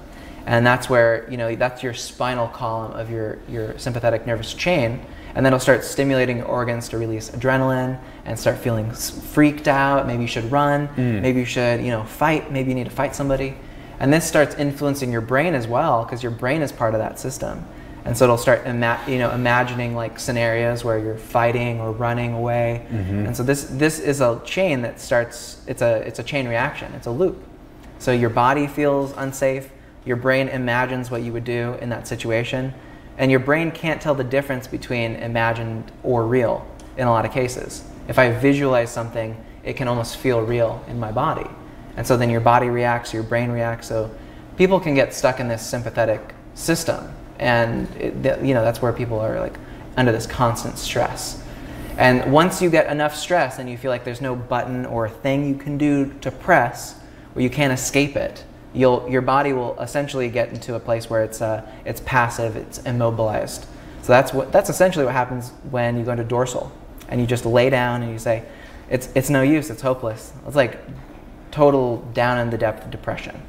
And that's where, you know, that's your spinal column of your, your sympathetic nervous chain. And then it'll start stimulating your organs to release adrenaline and start feeling freaked out. Maybe you should run. Mm. Maybe you should, you know, fight. Maybe you need to fight somebody. And this starts influencing your brain as well because your brain is part of that system. And so it'll start, ima- you know, imagining like scenarios where you're fighting or running away. Mm-hmm. And so this this is a chain that starts. It's a it's a chain reaction. It's a loop. So your body feels unsafe. Your brain imagines what you would do in that situation, and your brain can't tell the difference between imagined or real in a lot of cases. If I visualize something, it can almost feel real in my body. And so then your body reacts, your brain reacts. So people can get stuck in this sympathetic system, and it, you know that's where people are like under this constant stress. And once you get enough stress and you feel like there's no button or thing you can do to press, or you can't escape it, you'll your body will essentially get into a place where it's uh, it's passive, it's immobilized. So that's what that's essentially what happens when you go into dorsal, and you just lay down and you say, it's it's no use, it's hopeless. It's like total down in the depth of depression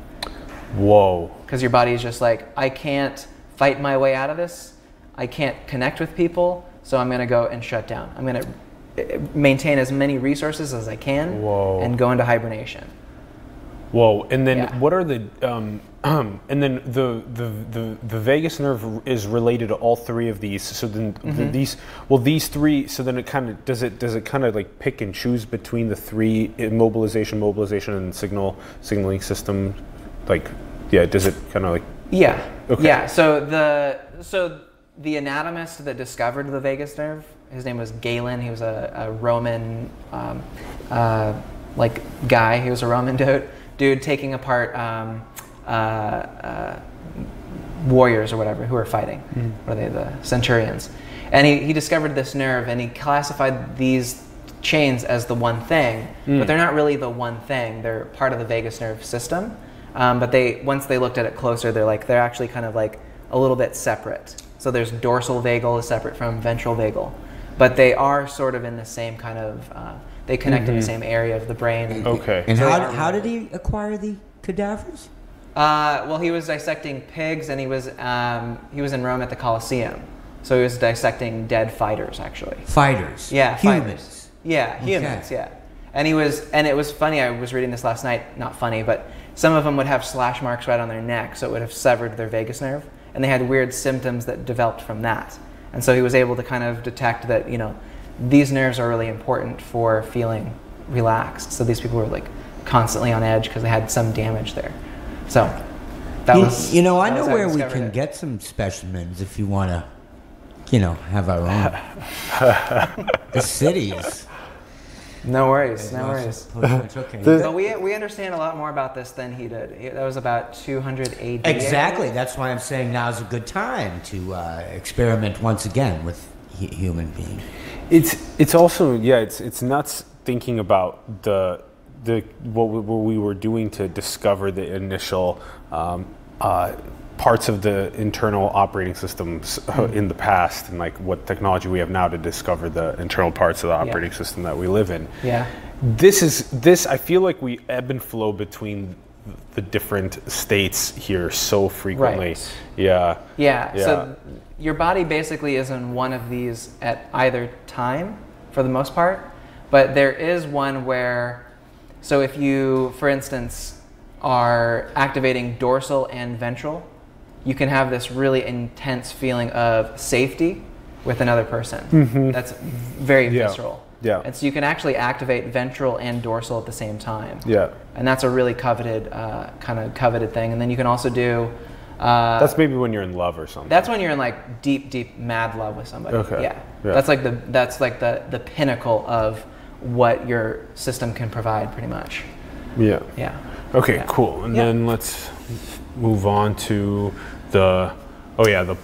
whoa. because your body is just like I can't fight my way out of this. I can't connect with people, so I'm going to go and shut down. I'm going to maintain as many resources as I can Whoa. and go into hibernation. Whoa! And then Yeah. what are the um, and then the, the the the vagus nerve is related to all three of these. So then Mm-hmm. these well these three. So then it kind of does it does it kind of like pick and choose between the three immobilization, mobilization, and signal signaling system. Like yeah, does it kind of like Yeah. Okay. Yeah. So the so the anatomist that discovered the vagus nerve, his name was Galen. He was a, a Roman um, uh, like guy. He was a Roman dude, dude taking apart um, uh, uh, warriors or whatever who were fighting. What are they? The centurions. And he, he discovered this nerve and he classified these chains as the one thing, but they're not really the one thing. They're part of the vagus nerve system. Um, but they once they looked at it closer, they're like they're actually kind of like a little bit separate. So there's dorsal vagal is separate from ventral vagal, but they are sort of in the same kind of uh, they connect in the same area of the brain. okay? And how, how did he acquire the cadavers? Uh, well, he was dissecting pigs, and he was um, he was in Rome at the Colosseum, so he was dissecting dead fighters actually. Fighters. Yeah, Humans. fighters. Yeah, humans. Okay. Yeah, and he was, and it was funny. I was reading this last night. Not funny, but some of them would have slash marks right on their neck, so it would have severed their vagus nerve, and they had weird symptoms that developed from that. And so he was able to kind of detect that you know these nerves are really important for feeling relaxed. So these people were like constantly on edge because they had some damage there. So that you, was you know, I know was how where we can it. get some specimens if you want to, you know, have our own. the city is. No worries, no worries. It's okay. But we, we understand a lot more about this than he did. That was about 200 AD. Exactly. That's why I'm saying now is a good time to uh, experiment once again with hu- human beings. It's it's also yeah it's it's nuts thinking about the the what we, what we were doing to discover the initial um, uh, parts of the internal operating systems uh, in the past and like what technology we have now to discover the internal parts of the operating system that we live in. Yeah. This is this. I feel like we ebb and flow between the different states here so frequently. Right. Yeah. Yeah. Yeah. So your body basically is in one of these at either time for the most part, but there is one where, so if you, for instance, are activating dorsal and ventral, you can have this really intense feeling of safety with another person. That's very Mm-hmm. Yeah. visceral. Yeah. And so you can actually activate ventral and dorsal at the same time. Yeah. And that's a really coveted, uh, kind of coveted thing. And then you can also do. Uh, That's maybe when you're in love or something. that's when you're in like deep, deep mad love with somebody. Okay. Yeah. Yeah. That's like the that's like the the pinnacle of what your system can provide, pretty much. yeah. Yeah. Okay, Yeah. cool. And Yeah. then let's move on to the oh yeah the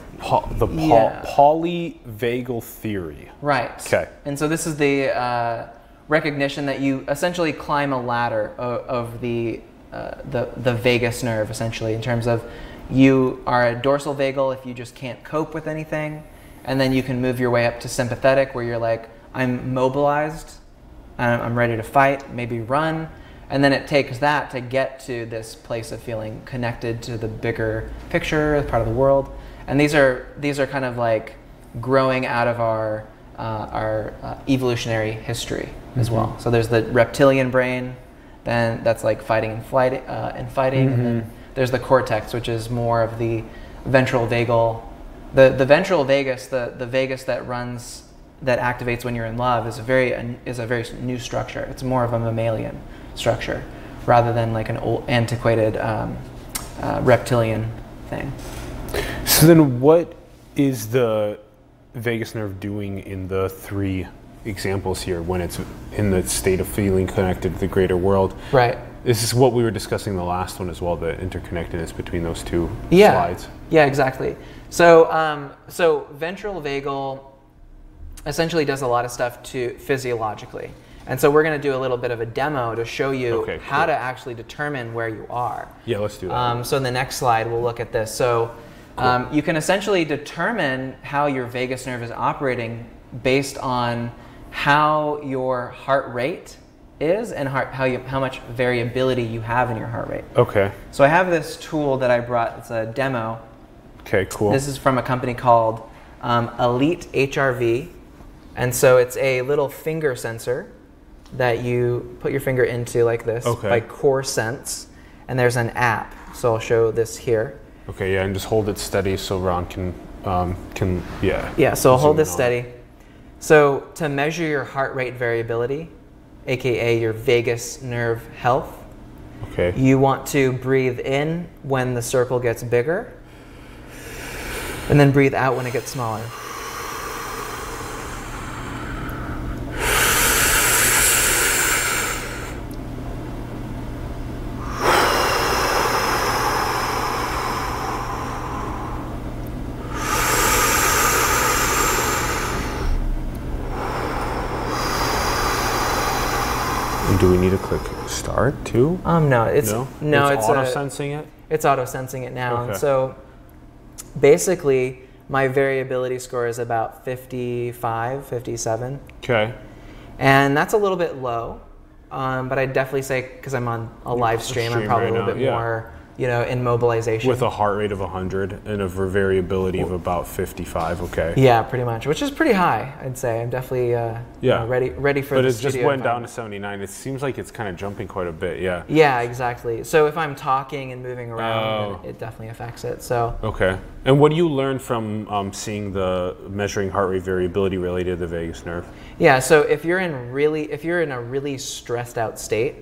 the Yeah. polyvagal theory. Right. 'Kay. And so this is the uh, recognition that you essentially climb a ladder of, of the, uh, the the vagus nerve, essentially, in terms of you are a dorsal vagal if you just can't cope with anything, and then you can move your way up to sympathetic, where you're like, I'm mobilized, I'm ready to fight, maybe run. And then it takes that to get to this place of feeling connected to the bigger picture, part of the world. And these are these are kind of like growing out of our uh, our uh, evolutionary history as well. So there's the reptilian brain, then that's like fighting and flight uh, and fighting, and then there's the cortex, which is more of the ventral vagal. The the ventral vagus, the the vagus that runs that activates when you're in love, is a very is a very new structure. It's more of a mammalian structure rather than like an old antiquated um, uh, reptilian thing. So then, what is the vagus nerve doing in the three examples here when it's in the state of feeling connected to the greater world? Right. This is what we were discussing the last one as well, the interconnectedness between those two Yeah. slides. Yeah, exactly. So, um, so ventral vagal essentially does a lot of stuff to physiologically. And so we're going to do a little bit of a demo to show you Okay, how cool. to actually determine where you are. Yeah, let's do that. Um, so in the next slide, we'll look at this. So um, you can essentially determine how your vagus nerve is operating based on how your heart rate is and heart, how, you, how much variability you have in your heart rate. okay. So I have this tool that I brought. It's a demo. Okay, cool. This is from a company called um, Elite HRV. And so it's a little finger sensor that you put your finger into like this Okay. by CorSense. And there's an app. So I'll show this here. okay, yeah, and just hold it steady so Ron can um, can yeah. Yeah, so I'll hold this on steady. So to measure your heart rate variability, aka your vagus nerve health. Okay. you want to breathe in when the circle gets bigger, and then breathe out when it gets smaller. Do we need to click start too? Um, no, it's no. no, it's, it's, auto sensing it. it's auto sensing it now. And so basically, my variability score is about 55, 57. Okay. And that's a little bit low. Um, but I'd definitely say, because I'm on a live stream, I'm probably right a little now, bit yeah. more you know, in mobilization. With a heart rate of 100 and a variability of about 55. Okay. yeah, pretty much, which is pretty high, I'd say. I'm definitely uh, you Yeah. know, ready ready for the But it just went down to 79. It seems like it's kind of jumping quite a bit. Yeah. Yeah, exactly. So if I'm talking and moving around, Oh. then it definitely affects it. So Okay. And what do you learn from um, seeing the measuring heart rate variability related to the vagus nerve? yeah, so if you're in really if you're in a really stressed out state,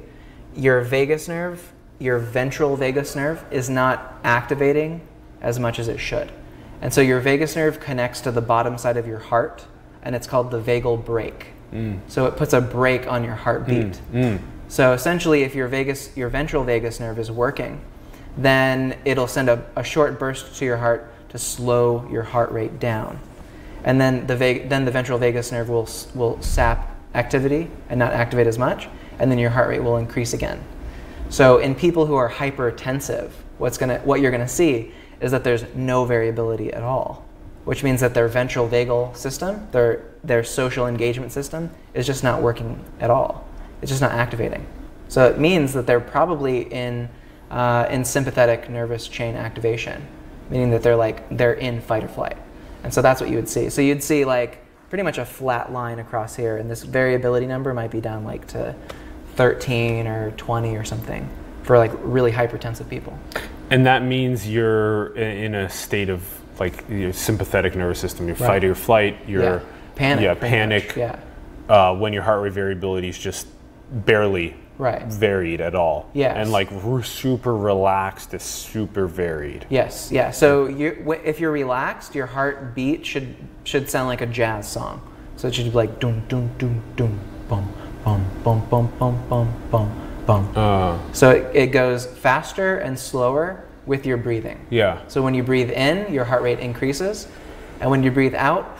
your vagus nerve, your ventral vagus nerve is not activating as much as it should. And so your vagus nerve connects to the bottom side of your heart and it's called the vagal brake. Mm. So it puts a brake on your heartbeat. Mm, mm. So essentially if your vagus your ventral vagus nerve is working, then it'll send a, a short burst to your heart to slow your heart rate down. And then the, vag- then the ventral vagus nerve will, will sap activity and not activate as much, and then your heart rate will increase again. So in people who are hypertensive, what's gonna, what you're going to see is that there's no variability at all, which means that their ventral vagal system, their, their social engagement system, is just not working at all. It's just not activating. So it means that they're probably in, uh, in sympathetic nervous chain activation, meaning that they're like they're in fight or flight. And so that's what you would see. So you'd see like pretty much a flat line across here, and this variability number might be down like to 13 or 20 or something for like really hypertensive people. And that means you're in a state of like your sympathetic nervous system, your fight or flight, your yeah. Panic. yeah, panic. Yeah. Uh, when your heart rate variability is just barely Right. varied at all. Yes. And like r- super relaxed is super varied. Yes, yeah. So you, if you're relaxed, your heartbeat should should sound like a jazz song. So it should be like dum dum dum dum bum bum bum bum bum bum bum bum. Uh, So it, it goes faster and slower with your breathing. yeah. So when you breathe in, your heart rate increases, and when you breathe out,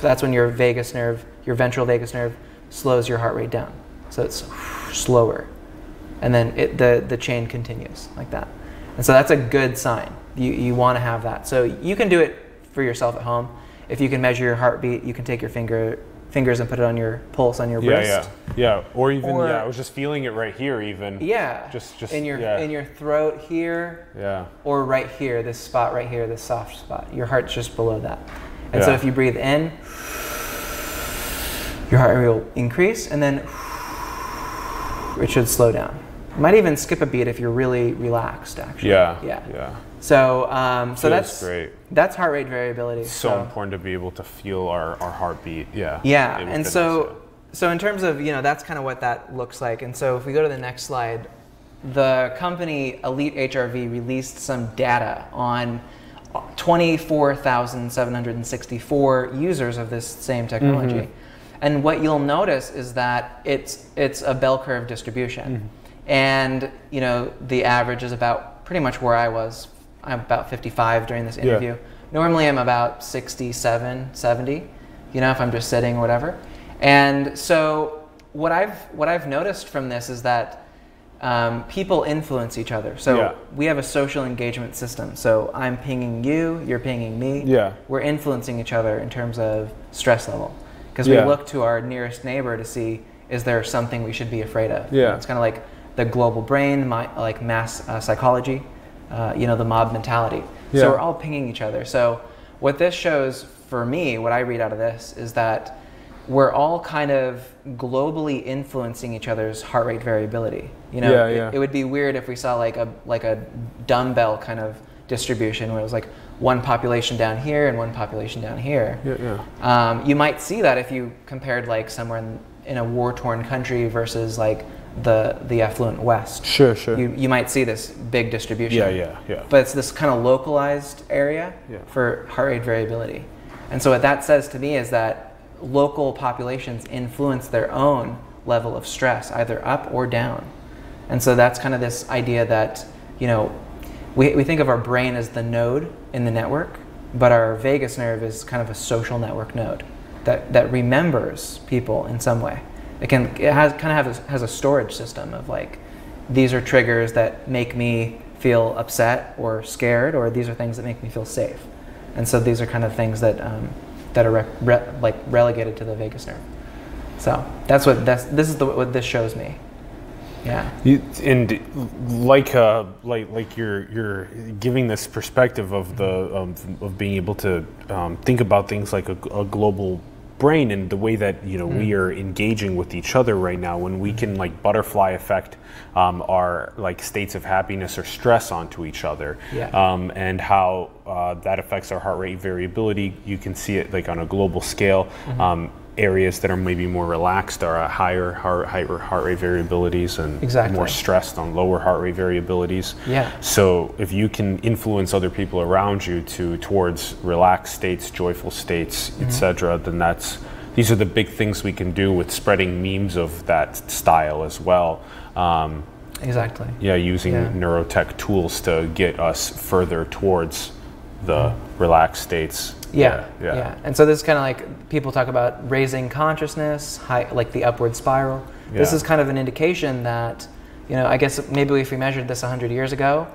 that's when your vagus nerve, your ventral vagus nerve, slows your heart rate down. So it's slower, and then it, the the chain continues like that. And so that's a good sign. You you want to have that. So you can do it for yourself at home. If you can measure your heartbeat, you can take your finger fingers and put it on your pulse on your Yeah, wrist. yeah, yeah. Or even Or- yeah, I was just feeling it right here, even. Yeah. Just- just- in your yeah. in your throat here, Yeah. or right here, this spot right here, this soft spot. Your heart's just below that. And so if you breathe in, your heart rate will increase, and then it should slow down. You might even skip a beat if you're really relaxed, actually. Yeah. Yeah. Yeah. So, um, so that's great. That's heart rate variability. So important to be able to feel our, our heartbeat. Yeah. Yeah, and it so is, so in terms of you know that's kind of what that looks like. And so if we go to the next slide, the company Elite HRV released some data on 24,764 users of this same technology. Mm-hmm. And what you'll notice is that it's it's a bell curve distribution. Mm-hmm. And you know the average is about pretty much where I was. I'm about 55 during this interview. Normally I'm about 67, 70, you know, if I'm just sitting or whatever. And so what I've what I've noticed from this is that um, people influence each other. So Yeah. we have a social engagement system. So I'm pinging you, you're pinging me. Yeah. We're influencing each other in terms of stress level because Yeah. we look to our nearest neighbor to see is there something we should be afraid of. Yeah. It's kind of like the global brain, my, like mass uh, psychology, uh, you know, the mob mentality. Yeah. So we're all pinging each other. So what this shows for me, what I read out of this is that we're all kind of globally influencing each other's heart rate variability. You know, Yeah, it- it would be weird if we saw like a like a dumbbell kind of distribution where it was like one population down here and one population down here. Yeah, yeah. Um, you might see that if you compared like somewhere in, in a war-torn country versus like the the affluent West. Sure, sure. You you might see this big distribution. Yeah, yeah, yeah. But it's this kind of localized area Yeah. for heart rate variability. And so what that says to me is that local populations influence their own level of stress, either up or down. And so that's kind of this idea that, you know, we, we think of our brain as the node in the network, but our vagus nerve is kind of a social network node that, that remembers people in some way. It can it has kind of have a, has a storage system of like these are triggers that make me feel upset or scared, or these are things that make me feel safe. And so these are kind of things that um, that are re- re- like relegated to the vagus nerve. So that's what that's this is the, what this shows me. Yeah. You, and like uh, like like you're you're giving this perspective of the um, of being able to um, think about things like a, a global brain and the way that you know we are engaging with each other right now when we can like butterfly effect um, our like states of happiness or stress onto each other. Yeah. um, and how uh, that affects our heart rate variability. You can see it like on a global scale. Um, areas that are maybe more relaxed are higher heart, higher heart rate variabilities and Exactly. more stressed on lower heart rate variabilities Yeah. so if you can influence other people around you to towards relaxed states, joyful states, Mm-hmm. etc., then that's these are the big things we can do with spreading memes of that style as well. Um, Exactly. yeah, using Yeah. neurotech tools to get us further towards the relaxed states. Yeah, yeah, yeah. And so this is kind of like people talk about raising consciousness, high, like the upward spiral. This is kind of an indication that, you know, I guess maybe if we measured this 100 years ago,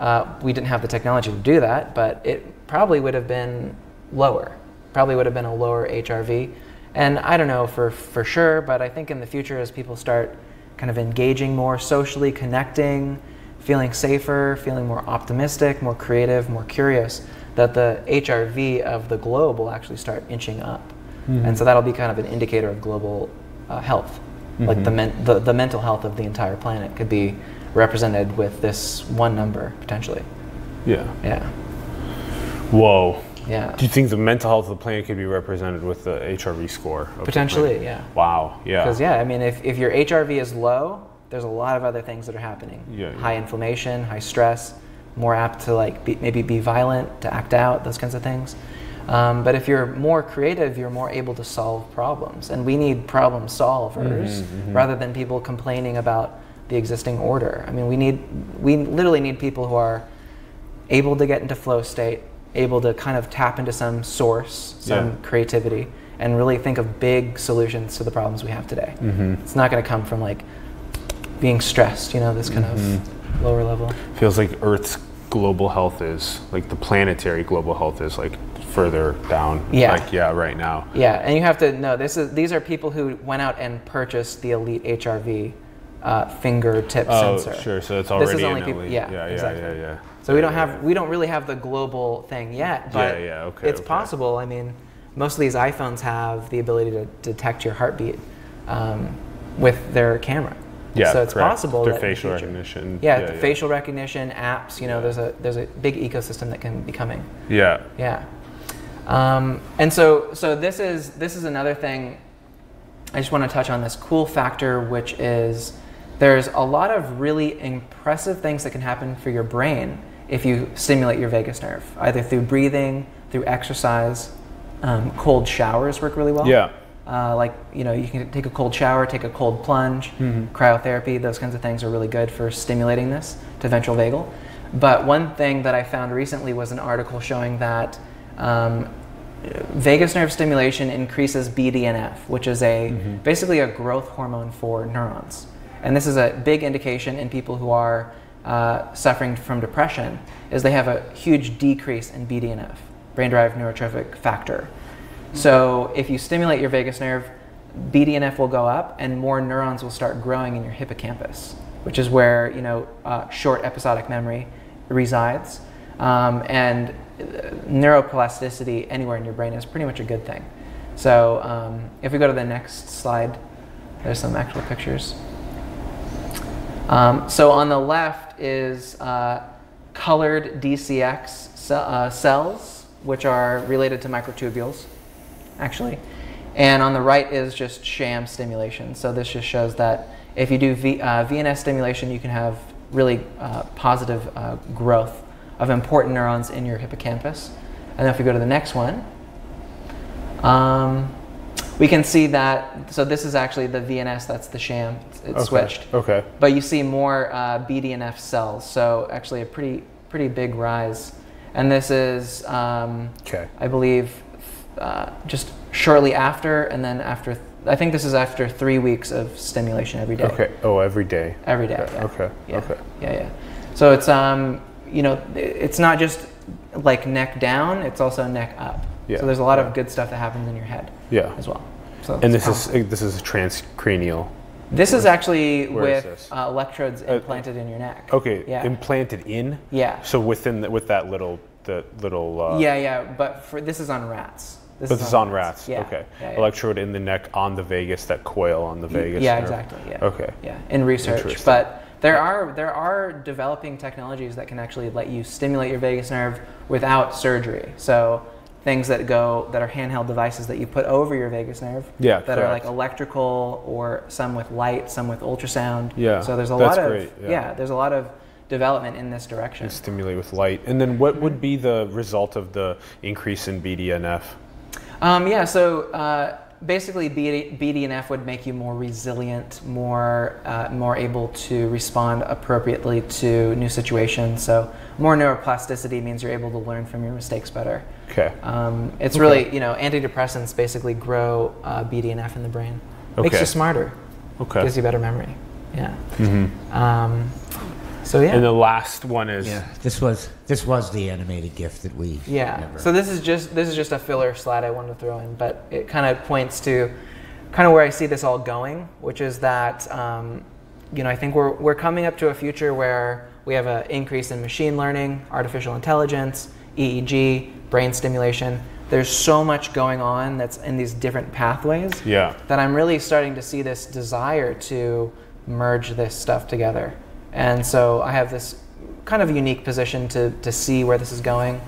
uh, we didn't have the technology to do that, but it probably would have been lower. Probably would have been a lower HRV. And I don't know for, for sure, but I think in the future, as people start kind of engaging more socially, connecting, feeling safer, feeling more optimistic, more creative, more curious, that the HRV of the globe will actually start inching up. And so that'll be kind of an indicator of global uh, health. Like the, men- the, the mental health of the entire planet could be represented with this one number potentially. yeah. Yeah. Whoa. Yeah. Do you think the mental health of the planet could be represented with the HRV score? Potentially, yeah. Wow. Yeah. Because yeah, I mean, if, if your HRV is low, there's a lot of other things that are happening. Yeah, yeah. High inflammation, high stress, more apt to like be, maybe be violent, to act out, those kinds of things. Um, but if you're more creative, you're more able to solve problems, and we need problem solvers Mm-hmm, rather than people complaining about the existing order. I mean, we need we literally need people who are able to get into flow state, able to kind of tap into some source, some Yeah. creativity, and really think of big solutions to the problems we have today. Mm-hmm. It's not going to come from like being stressed, you know, this kind Mm-hmm. of lower level. feels like Earth's global health is like the planetary global health is like further down. Yeah. Like yeah, right now. Yeah, and you have to know this is these are people who went out and purchased the Elite HRV uh, fingertip Oh, sensor. sure. So it's already This is only an people- elite. yeah, yeah, yeah, exactly. yeah, yeah. So we don't yeah, have we don't really have the global thing yet, but Yeah, yeah, okay, it's okay. possible. I mean, most of these iPhones have the ability to detect your heartbeat um, with their camera. Yeah, so it's correct. possible Their that in the facial future- recognition. Yeah, Yeah, the yeah. facial recognition apps. You know, there's a there's a big ecosystem that can be coming. Yeah. Yeah. Um, and so, so this is this is another thing. I just want to touch on this cool factor, which is there's a lot of really impressive things that can happen for your brain if you stimulate your vagus nerve, either through breathing, through exercise. Um, cold showers work really well. Yeah. Uh, like you know, you can take a cold shower, take a cold plunge, Mm-hmm. cryotherapy. Those kinds of things are really good for stimulating this to ventral vagal. But one thing that I found recently was an article showing that um, vagus nerve stimulation increases BDNF, which is a Mm-hmm. basically a growth hormone for neurons. And this is a big indication in people who are uh, suffering from depression, is they have a huge decrease in BDNF, brain-derived neurotrophic factor. So if you stimulate your vagus nerve, BDNF will go up, and more neurons will start growing in your hippocampus, which is where you know uh, short episodic memory resides. Um, and uh, neuroplasticity anywhere in your brain is pretty much a good thing. So um, if we go to the next slide, there's some actual pictures. Um, so on the left is uh, colored DCX uh, cells, which are related to microtubules, actually. And on the right is just sham stimulation. So this just shows that if you do v, uh, VNS stimulation, you can have really uh, positive uh, growth of important neurons in your hippocampus. And then if we go to the next one, um, we can see that. So this is actually the VNS. That's the sham. It's, it's Okay. switched. Okay. But you see more uh, BDNF cells. So actually a pretty pretty big rise. And this is, um, Okay. I believe, uh, just shortly after, and then after. I think this is after three weeks of stimulation every day. Okay. Oh, every day. Every day. Okay, yeah. okay, Yeah. okay. Yeah, yeah. So it's um, you know, it's not just like neck down; it's also neck up. Yeah, So there's a lot of good stuff that happens in your head Yeah. as well. So And this is this is transcranial This is actually where is with this? uh, electrodes implanted in your neck. Okay, Yeah. implanted in. Yeah. So within the, with that little the little. Uh, yeah, yeah, but for this is on rats. But this is on rats. Yeah. Okay. yeah, yeah. Electrode in the neck on the vagus, that coil on the vagus. Yeah, nerve. exactly. Yeah. Okay. Yeah, in research, but there are there are developing technologies that can actually let you stimulate your vagus nerve without surgery. So things that go that are handheld devices that you put over your vagus nerve. Yeah, That are like electrical or some with light, some with ultrasound. Yeah, So there's a lot of great, yeah. there's a lot of development in this direction. Stimulate with light. And then what would be the result of the increase in BDNF? Um, yeah, so uh, basically, BD, BDNF would make you more resilient, more uh, more able to respond appropriately to new situations. So more neuroplasticity means you're able to learn from your mistakes better. Okay. Um, it's really you know antidepressants basically grow uh, BDNF in the brain, Okay. makes you smarter, Okay. gives you better memory. Yeah. Um, so yeah. And the last one is. Yeah, this was this was the animated gift that we Yeah. never- So this is just this is just a filler slide I wanted to throw in, but it kind of points to kind of where I see this all going, which is that um, you know I think we're we're coming up to a future where we have an increase in machine learning, artificial intelligence, EEG, brain stimulation. There's so much going on that's in these different pathways Yeah. that I'm really starting to see this desire to merge this stuff together. And so I have this kind of unique position to, to see where this is going,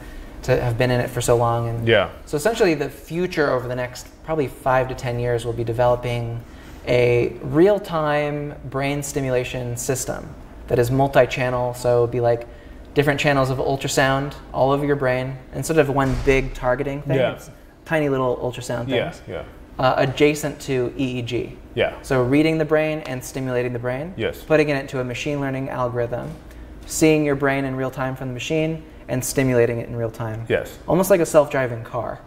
to have been in it for so long. And Yeah. so essentially, the future over the next probably five to 10 years will be developing a real time brain stimulation system that is multi channel. So it'll be like different channels of ultrasound all over your brain instead of one big targeting thing. Yeah. It's tiny little ultrasound things. Yeah. Yeah. Uh, adjacent to EEG. Yeah. So reading the brain and stimulating the brain. Yes. Putting it into a machine learning algorithm, seeing your brain in real time from the machine and stimulating it in real time. Yes. Almost like a self-driving car.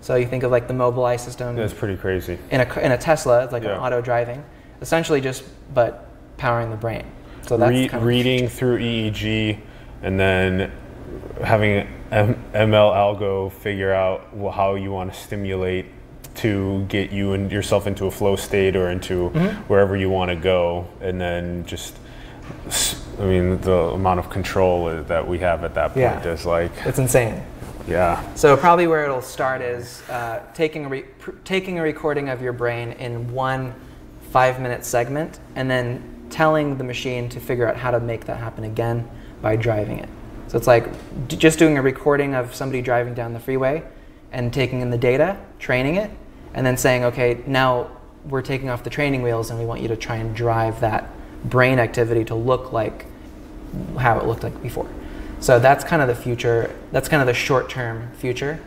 So you think of like the Mobileye system That's pretty crazy. in a in a Tesla, it's like Yeah. an auto driving, essentially just but powering the brain. So that's Re- kind of reading through EEG and then having M- ML algo figure out how you want to stimulate to get you and yourself into a flow state or into Mm-hmm. wherever you want to go, and then just i mean, the amount of control that we have at that point Yeah. is like, it's insane. yeah, So probably where it'll start is uh, taking a re- pr- taking a recording of your brain in one five minute segment, and then telling the machine to figure out how to make that happen again by driving it. So it's like d- just doing a recording of somebody driving down the freeway, and taking in the data, training it, and then saying, okay, now we're taking off the training wheels, and we want you to try and drive that brain activity to look like how it looked like before. So that's kind of the future. That's kind of the short-term future.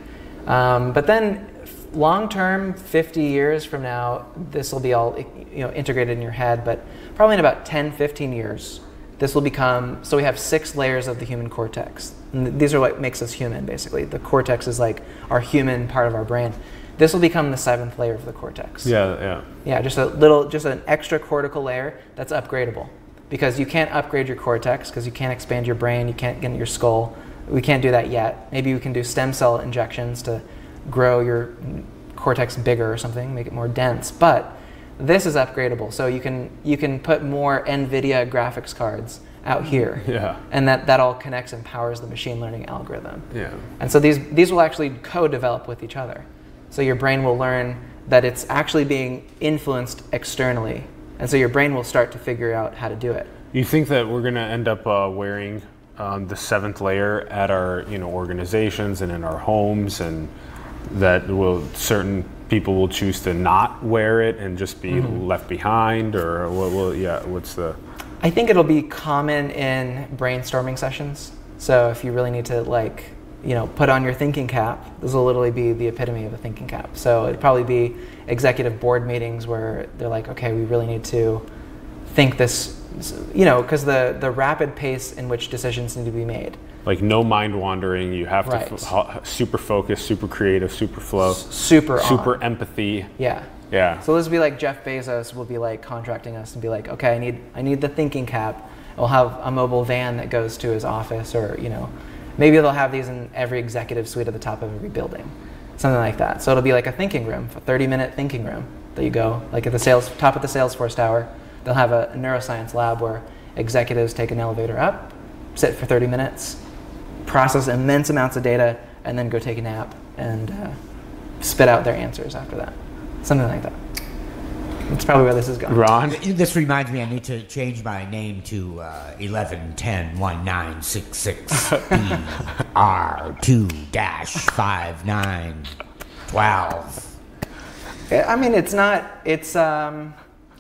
Um, but then, long-term, 50 years from now, this will be all you know integrated in your head. But probably in about 10, 15 years, this will become. So we have six layers of the human cortex. And these are what makes us human, basically. The cortex is like our human part of our brain. This will become the seventh layer of the cortex. yeah, yeah. Yeah, just a little, just an extra cortical layer that's upgradable. Because you can't upgrade your cortex because you can't expand your brain, you can't get your skull. We can't do that yet. Maybe we can do stem cell injections to grow your cortex bigger or something, make it more dense. But this is upgradable, so you can you can put more NVIDIA graphics cards out here, Yeah. and that that all connects and powers the machine learning algorithm. Yeah. And so these, these will actually co-develop with each other. So your brain will learn that it's actually being influenced externally. And so your brain will start to figure out how to do it. You think that we're going to end up uh, wearing um, the seventh layer at our, you know, organizations and in our homes, and that will certain people will choose to not wear it and just be left behind, or what will? Yeah, what's the? I think it'll be common in brainstorming sessions. So if you really need to like, you know, put on your thinking cap, this will literally be the epitome of a thinking cap. So it'd probably be executive board meetings where they're like, okay, we really need to think this, you know, because the, the rapid pace in which decisions need to be made. Like no mind wandering. You have to f- super focus, super creative, super flow, Super super on. empathy. Yeah. Yeah. So this will be like Jeff Bezos will be like contracting us and be like, okay, I need I need the thinking cap. We'll have a mobile van that goes to his office, or you know, maybe they'll have these in every executive suite at the top of every building, something like that. So it'll be like a thinking room, a 30 minute thinking room that you go like at the sales top of the Salesforce tower. they'll have a neuroscience lab where executives take an elevator up, sit for 30 minutes, process immense amounts of data, and then go take a nap and uh, spit out their answers after that. Something like that. That's probably where this is going. Ron? This reminds me, I need to change my name to uh, 11 10 1966 BR 2 59 12. I mean, it's not. It's um,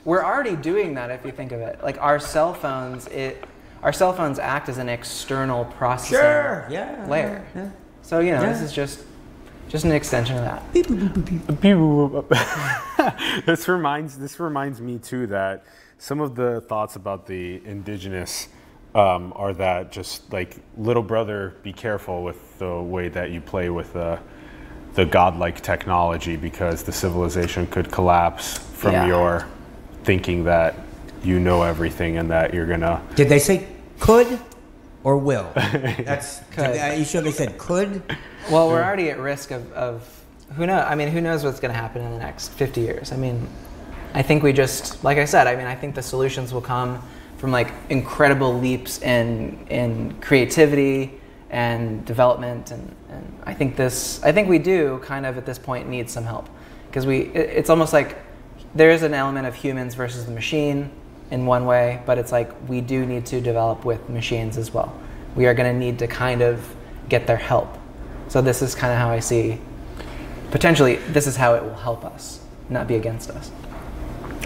we're already doing that if you think of it. Like our cell phones, it our cell phones act as an external processing Sure, yeah, layer. yeah. So you know, this is just just an extension of that. this reminds this reminds me too that some of the thoughts about the indigenous um, are that just like little brother, be careful with the way that you play with the the godlike technology because the civilization could collapse from Yeah. your thinking that you know everything and that you're gonna Did they say could or will? That's. Could. Are you sure they said could? Well, we're already at risk of, of who knows. I mean, who knows what's going to happen in the next 50 years? I mean, I think we just, like I said, I mean, I think the solutions will come from like incredible leaps in in creativity and development, and, and I think this, I think we do kind of at this point need some help because we, it, it's almost like there is an element of humans versus the machine in one way, but it's like we do need to develop with machines as well. We are going to need to kind of get their help. So this is kind of how I see potentially this is how it will help us, not be against us.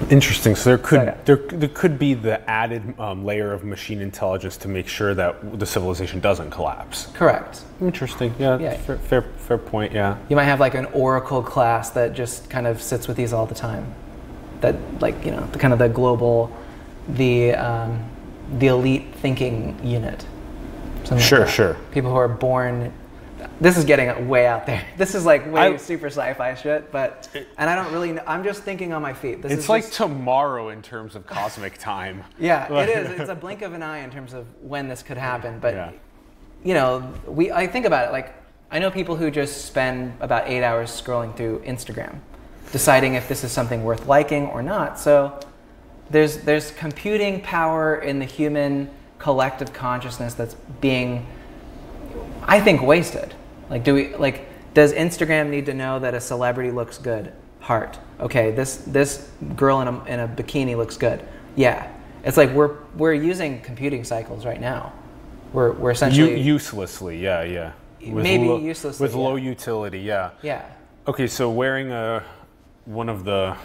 Interesting. So there could Okay. there, there could be the added um, layer of machine intelligence to make sure that the civilization doesn't collapse. Correct. Interesting. Yeah. Yeah. Fair, fair fair point. Yeah. You might have like an oracle class that just kind of sits with these all the time. That like you know the kind of the global, the um, the elite thinking unit. Something like Sure. that. Sure. People who are born. This is getting way out there. This is like way I- super sci-fi shit, but and I don't really. Know, I'm just thinking on my feet. This It's like just- tomorrow in terms of cosmic time. Yeah, it is. It's a blink of an eye in terms of when this could happen. But Yeah. you know, we I think about it like I know people who just spend about eight hours scrolling through Instagram, deciding if this is something worth liking or not. So there's there's computing power in the human collective consciousness that's being I think wasted. Like do we like does Instagram need to know that a celebrity looks good? Heart. Okay, this this girl in a in a bikini looks good. Yeah. It's like we're we're using computing cycles right now. We're we're U- essentially uselessly. Yeah. Yeah. Maybe low, uselessly, With yeah. low utility. Yeah. yeah. Okay. So wearing a one of the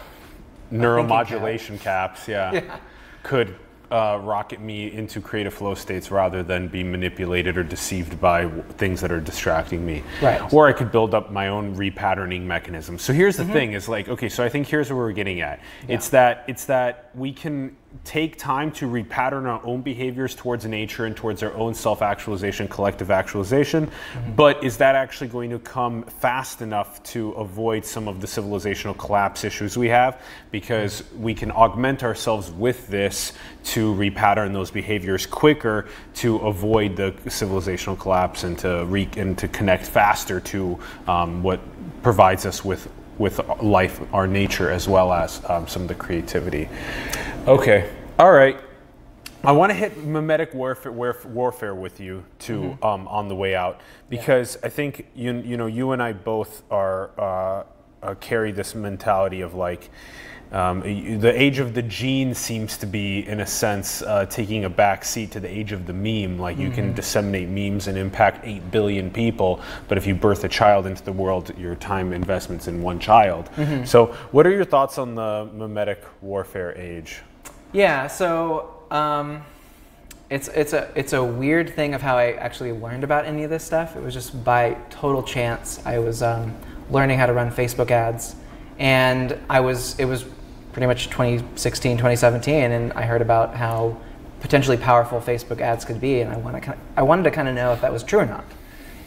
neuromodulation caps. Yeah. Yeah. Could. Uh, rocket me into creative flow states rather than be manipulated or deceived by w- things that are distracting me. Right. Mm-hmm. Or I could build up my own repatterning mechanism. So here's the thing: is like, okay, so I think here's where we're getting at. It's that it's that we can take time to repattern our own behaviors towards nature and towards our own self-actualization, collective actualization. Mm-hmm. But is that actually going to come fast enough to avoid some of the civilizational collapse issues we have? Because we can augment ourselves with this to repattern those behaviors quicker to avoid the civilizational collapse and to re- and to connect faster to um, what provides us with with life, our nature, as well as um, some of the creativity. Okay, all right. I want to hit memetic warfare, warfare with you too um, on the way out because I think you you know you and I both are uh, uh, carry this mentality of like um, the age of the gene seems to be in a sense uh, taking a back seat to the age of the meme. Like you can disseminate memes and impact eight billion people, but if you birth a child into the world, your time investments in one child. So, what are your thoughts on the memetic warfare age? Yeah, so um, it's it's a it's a weird thing of how I actually learned about any of this stuff. It was just by total chance. I was um, learning how to run Facebook ads, and I was it was pretty much 2016, 2017, and I heard about how potentially powerful Facebook ads could be, and I want to I wanted to kind of know if that was true or not.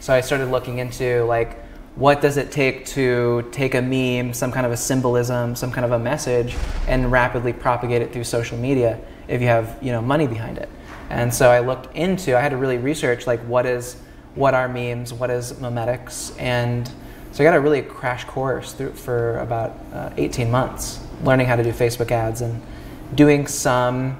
So I started looking into like what does it take to take a meme, some kind of a symbolism, some kind of a message, and rapidly propagate it through social media if you have you know money behind it. And so I looked into, I had to really research like what is what are memes, what is memetics, and so I got a really crash course through for about uh, 18 months learning how to do Facebook ads and doing some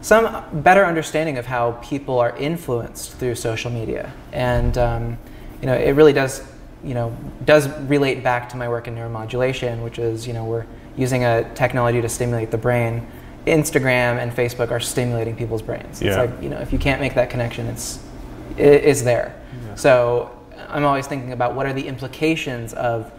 some better understanding of how people are influenced through social media, and um, you know, it really does you know does relate back to my work in neuromodulation, which is you know we're using a technology to stimulate the brain. Instagram and Facebook are stimulating people's brains. Yeah. It's like you know if you can't make that connection, it's it is there. So I'm always thinking about what are the implications of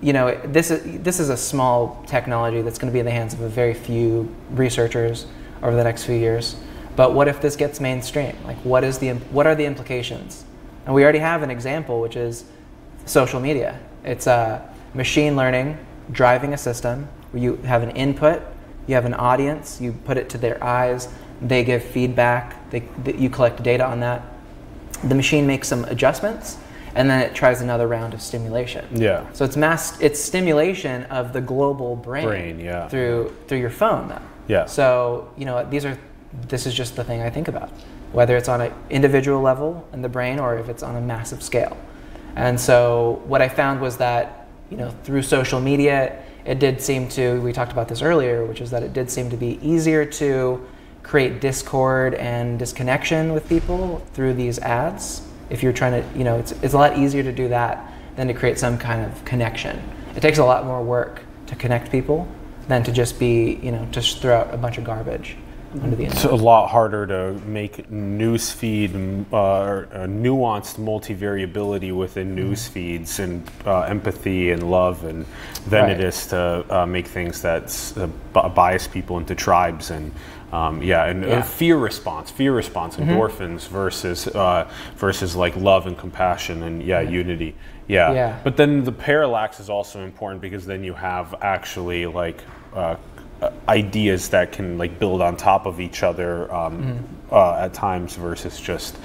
you know this is this is a small technology that's going to be in the hands of a very few researchers over the next few years. But what if this gets mainstream? Like what is the what are the implications? And we already have an example, which is social media. It's a machine learning driving a system where you have an input, you have an audience, you put it to their eyes, they give feedback, they, th- you collect data on that. The machine makes some adjustments, and then it tries another round of stimulation. Yeah. So it's mass, it's stimulation of the global brain, Brain, yeah. through through your phone, though. Yeah. So you know these are, this is just the thing I think about, whether it's on an individual level in the brain or if it's on a massive scale. And so what I found was that you know through social media, it did seem to we talked about this earlier, which is that it did seem to be easier to create discord and disconnection with people through these ads. If you're trying to, you know, it's, it's a lot easier to do that than to create some kind of connection. It takes a lot more work to connect people than to just be, you know, just throw out a bunch of garbage onto the It's a lot harder to make news feed mm, uh, or, uh, nuanced multivariability within news feeds and uh, empathy and love and than it Right. is to uh, make things that uh, bi- bias people into tribes and um, yeah and uh, Yeah. fear response fear response endorphins versus uh, versus like love and compassion and yeah, unity yeah. Yeah. but then the parallax is also important because then you have actually like uh, uh, ideas that can like build on top of each other um, uh, at times versus just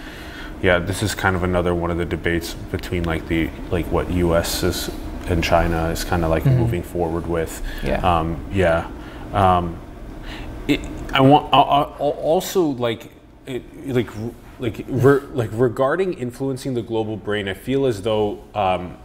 yeah this is kind of another one of the debates between like the like what us is and china is kind of like moving forward with Yeah. um, yeah um, it, I want I, I, also like it, like like re, like regarding influencing the global brain. I feel as though um,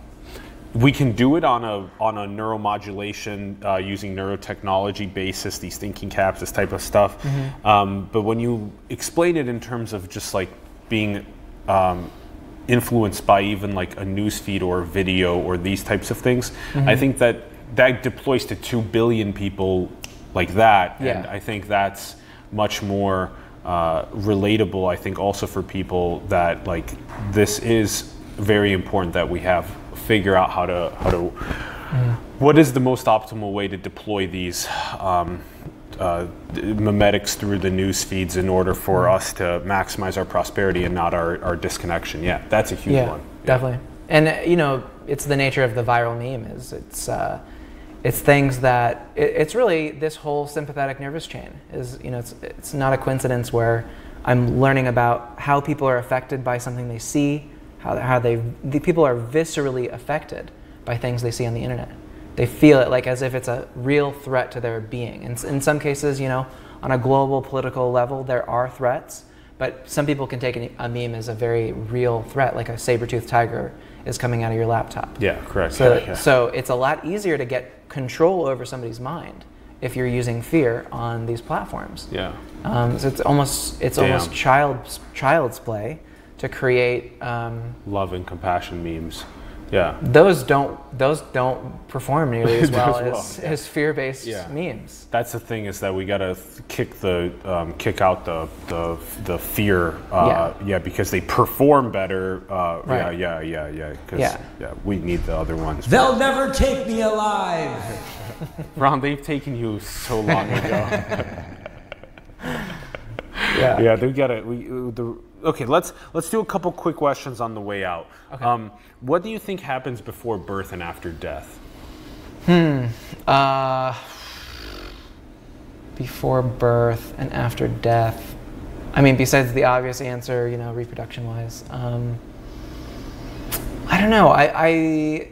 we can do it on a on a neuromodulation uh, using neurotechnology basis. These thinking caps, this type of stuff. Um, but when you explain it in terms of just like being um, influenced by even like a news feed or video or these types of things, I think that that deploys to two billion people like that, and I think that's much more uh, relatable. I think also for people that like this is very important that we have figure out how to how to what is the most optimal way to deploy these um, uh, memetics through the news feeds in order for us to maximize our prosperity and not our, our disconnection. Yeah, that's a huge yeah, one. Yeah. definitely. And uh, you know, it's the nature of the viral meme. Is it's uh, it's things that it, it's really this whole sympathetic nervous chain. Is you know, it's it's not a coincidence where I'm learning about how people are affected by something they see, how how they the people are viscerally affected by things they see on the internet. They feel it like as if it's a real threat to their being. And in some cases, you know, on a global political level, there are threats. But some people can take a meme as a very real threat, like a saber-toothed tiger is coming out of your laptop. Yeah, correct. So, yeah, so it's a lot easier to get control over somebody's mind if you're using fear on these platforms. yeah. Um, so it's almost it's Damn. almost child's child's play to create um, Love and compassion memes. Yeah. those don't those don't perform nearly as well As well, as, yeah. as fear-based Yeah. memes. That's the thing is that we gotta kick the um, kick out the the, the fear. Uh, yeah. because they perform better. Uh, Right. Yeah, yeah, yeah, yeah. 'cause, Yeah. yeah, we need the other ones. They'll never take me alive. Ron, they've taken you so long ago. Yeah. yeah, they got it. We uh, the okay. Let's let's do a couple quick questions on the way out. Um, what do you think happens before birth and after death? Uh, before birth and after death. I mean, besides the obvious answer, you know, reproduction-wise. Um, I don't know. I, I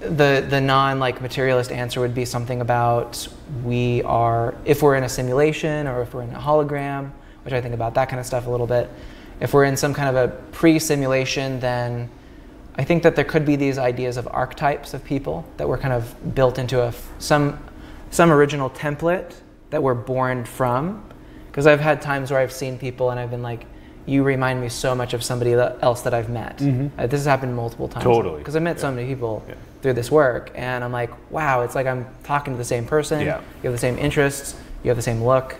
the the non like materialist answer would be something about we are if we're in a simulation or if we're in a hologram, which I think about that kind of stuff a little bit. If we're in some kind of a pre-simulation, then I think that there could be these ideas of archetypes of people that were kind of built into a some some original template that we're born from. Because I've had times where I've seen people and I've been like, you remind me so much of somebody else that I've met. Uh, this has happened multiple times. Mm-hmm. Totally. Because I met so many people Yeah. through this work, and I'm like, wow, it's like I'm talking to the same person. Yeah. You have the same interests. You have the same look.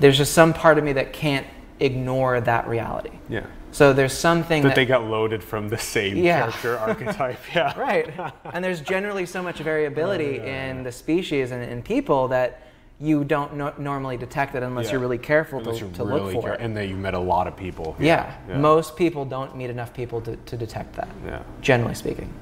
There's just some part of me that can't ignore that reality. Yeah. So there's something That that, they got loaded from the same Yeah. character archetype. Yeah. right, and there's generally so much variability in the species and in people that you don't no- normally detect it unless Yeah. you're really careful Unless to, to really look for it. And that you met a lot of people. Yeah. Yeah. most people don't meet enough people to, to detect that. Yeah. generally speaking.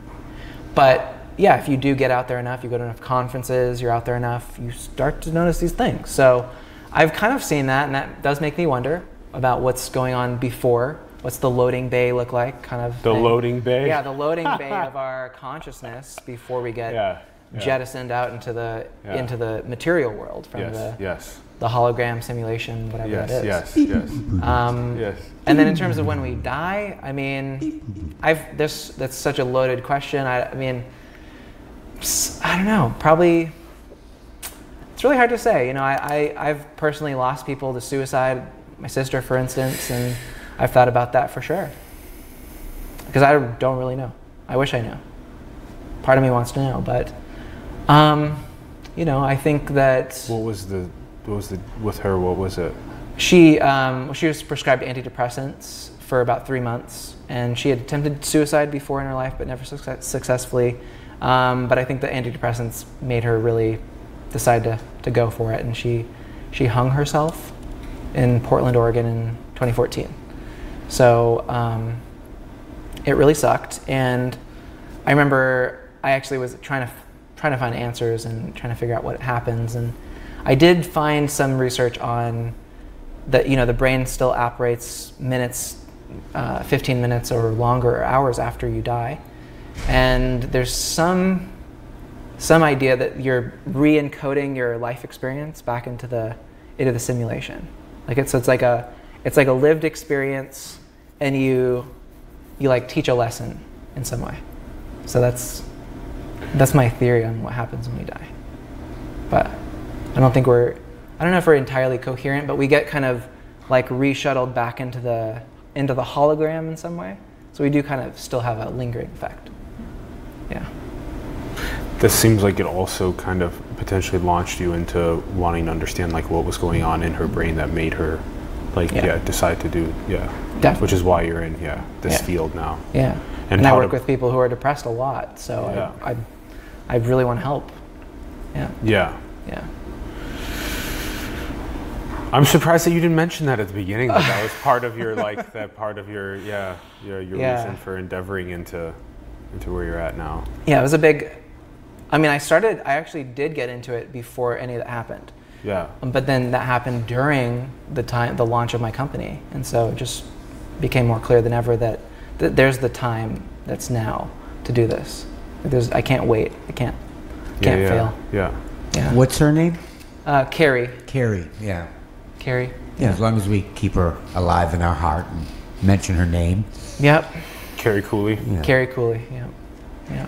But yeah, if you do get out there enough, you go to enough conferences, you're out there enough, you start to notice these things. So I've kind of seen that, and that does make me wonder about what's going on before. What's the loading bay look like? Kind of The thing. loading bay? Yeah, the loading bay of our consciousness before we get Yeah, yeah. jettisoned out into the Yeah. into the material world from Yes. the Yes. the hologram simulation, whatever Yes. that is. Yes. Yes. Um, Yes. and then in terms of when we die, I mean, I've this that's such a loaded question. I, I mean, I don't know. Probably, it's really hard to say. You know, I, I I've personally lost people to suicide. My sister, for instance, and I've thought about that for sure. Because I don't really know. I wish I knew. Part of me wants to know, but, um, you know, I think that. What was the? What was the with her? What was it? She um, she was prescribed antidepressants for about three months, and she had attempted suicide before in her life, but never success- successfully. Um, but I think the antidepressants made her really decide to, to go for it, and she she hung herself in Portland, Oregon, in 2014. So um, it really sucked, and I remember I actually was trying to trying to find answers and trying to figure out what happens, and I did find some research on that. You know, the brain still operates minutes, uh, 15 minutes or longer, or hours after you die, and there's some some idea that you're re-encoding your life experience back into the into the simulation. Like it's so it's like a it's like a lived experience, and you you like teach a lesson in some way. So that's that's my theory on what happens when we die. But I don't think we're I don't know if we're entirely coherent, but we get kind of like reshuttled back into the into the hologram in some way. So we do kind of still have a lingering effect. This seems like it also kind of potentially launched you into wanting to understand like what was going on in her brain that made her like Yeah. yeah, decide to do yeah. Definitely. Which is why you're in yeah this Yeah. field now. Yeah. And And, I work with people who are depressed a lot, so Yeah. I, I I really want to help. Yeah. Yeah. Yeah. I'm surprised that you didn't mention that at the beginning. That that was part of your like that part of your yeah your your Yeah. reason for endeavoring into into where you're at now. Yeah, it was a big. I mean, I started. I actually did get into it before any of that happened, Yeah. Um, but then that happened during the time, the launch of my company, and so it just became more clear than ever that, that there's the time that's now to do this. There's. I can't wait. I can't. Can't yeah, fail. Yeah. Yeah. What's her name? Uh, Carrie. Carrie. Yeah. Carrie. Yeah. As long as we keep her alive in our heart and mention her name. Yep. Carrie Cooley. Yeah. Carrie Cooley. Yeah. Yeah.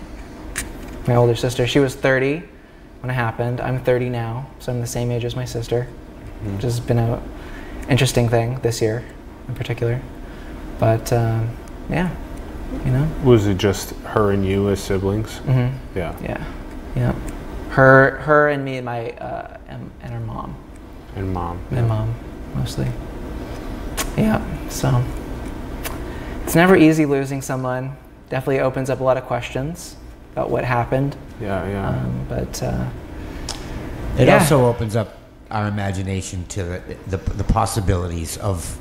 My older sister. She was 30 when it happened. I'm 30 now, so I'm the same age as my sister, which has been a interesting thing this year, in particular. But um, yeah, you know. Was it just her and you as siblings? hmm Yeah. Yeah. Yeah. Her, her, and me, and my, uh, and, and her mom. And mom. My mom, mostly. Yeah. So it's never easy losing someone. Definitely opens up a lot of questions about what happened. Yeah, yeah. Um, but uh, It Yeah. also opens up our imagination to the, the, the possibilities of,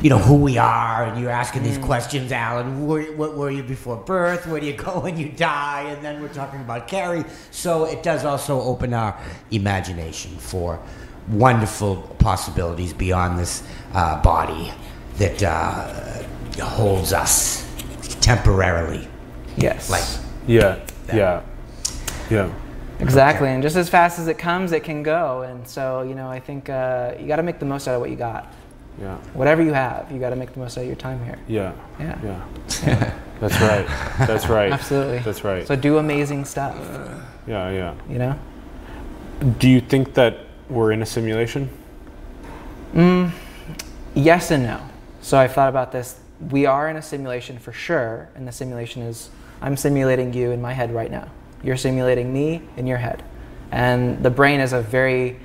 you know, who we are. And you're asking these questions, Allen. Where, what were you before birth? Where do you go when you die? And then we're talking about Carrie. So it does also open our imagination for wonderful possibilities beyond this uh, body that uh, holds us temporarily. Yes. Like, yeah. Yeah. Yeah. Exactly, and just as fast as it comes, it can go. And so, you know, I think uh, you got to make the most out of what you got. Yeah. Whatever you have, you got to make the most out of your time here. Yeah. Yeah. Yeah. That's right. That's right. Absolutely. That's right. So do amazing stuff. yeah, yeah. You know. Do you think that we're in a simulation? Mm, Yes and no. So I've thought about this. We are in a simulation for sure, and the simulation is I'm simulating you in my head right now. You're simulating me in your head. And the brain is a very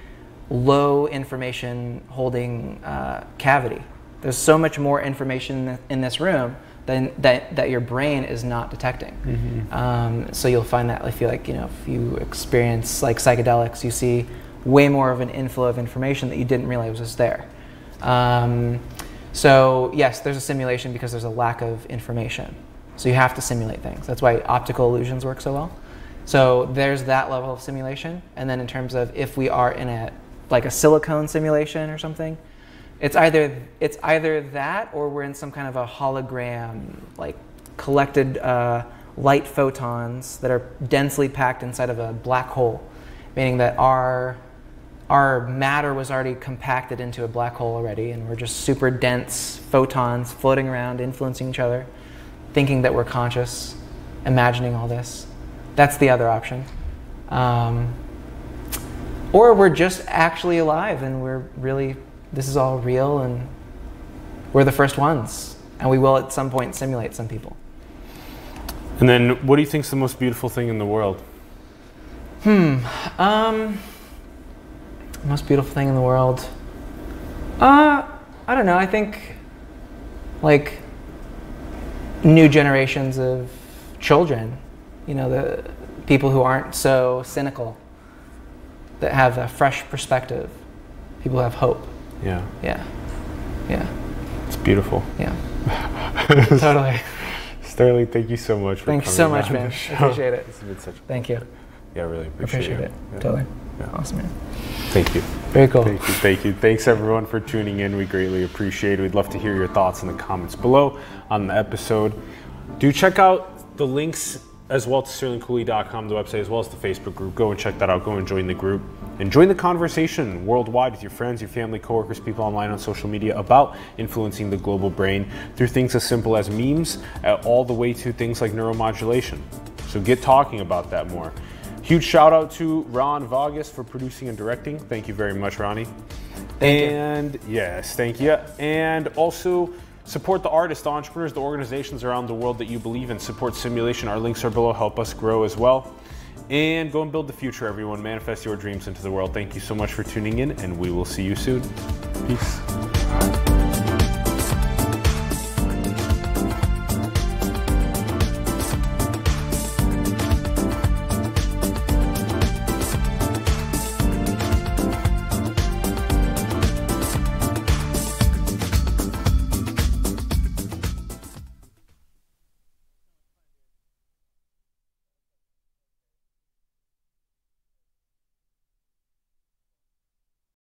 low information holding uh, cavity. There's so much more information in this room than that, that your brain is not detecting. Um, so you'll find that if you like, you know, if you experience like psychedelics, you see way more of an inflow of information that you didn't realize was there. Um, so yes, there's a simulation because there's a lack of information. So you have to simulate things. That's why optical illusions work so well. So there's that level of simulation. And then in terms of if we are in a like a silicone simulation or something, it's either it's either that or we're in some kind of a hologram, like collected uh, light photons that are densely packed inside of a black hole, meaning that our our matter was already compacted into a black hole already, and we're just super dense photons floating around, influencing each other, thinking that we're conscious, imagining all this. That's the other option. Um, or we're just actually alive and we're really, this is all real and we're the first ones. And we will at some point simulate some people. And then, what do you think is the most beautiful thing in the world? Hmm. Um, most beautiful thing in the world. Uh, I don't know. I think like new generations of children, you know, the people who aren't so cynical, that have a fresh perspective, people who have hope. Yeah, Yeah. Yeah. it's beautiful. Yeah. totally. Sterling, thank you so much for Thanks coming so much, man. Appreciate it. It's been such. a Thank you. Yeah, I really appreciate, Appreciate it. Yeah. Totally. Yeah. Awesome, man. Thank you. Very cool. Thank you, thank you. Thanks everyone for tuning in. We greatly appreciate it. We'd love to hear your thoughts in the comments below on the episode. Do check out the links as well to sterlingcooley.com, the website, as well as the Facebook group. Go and check that out. Go and join the group. And join the conversation worldwide with your friends, your family, coworkers, people online on social media about influencing the global brain through things as simple as memes, uh, all the way to things like neuromodulation. So get talking about that more. Huge shout out to Ron Vargas for producing and directing. Thank you very much, Ronnie. and yes, thank you. And also support the artists, the entrepreneurs, the organizations around the world that you believe in. Support simulation. Our links are below. Help us grow as well. And go and build the future, everyone. Manifest your dreams into the world. Thank you so much for tuning in, and we will see you soon. Peace.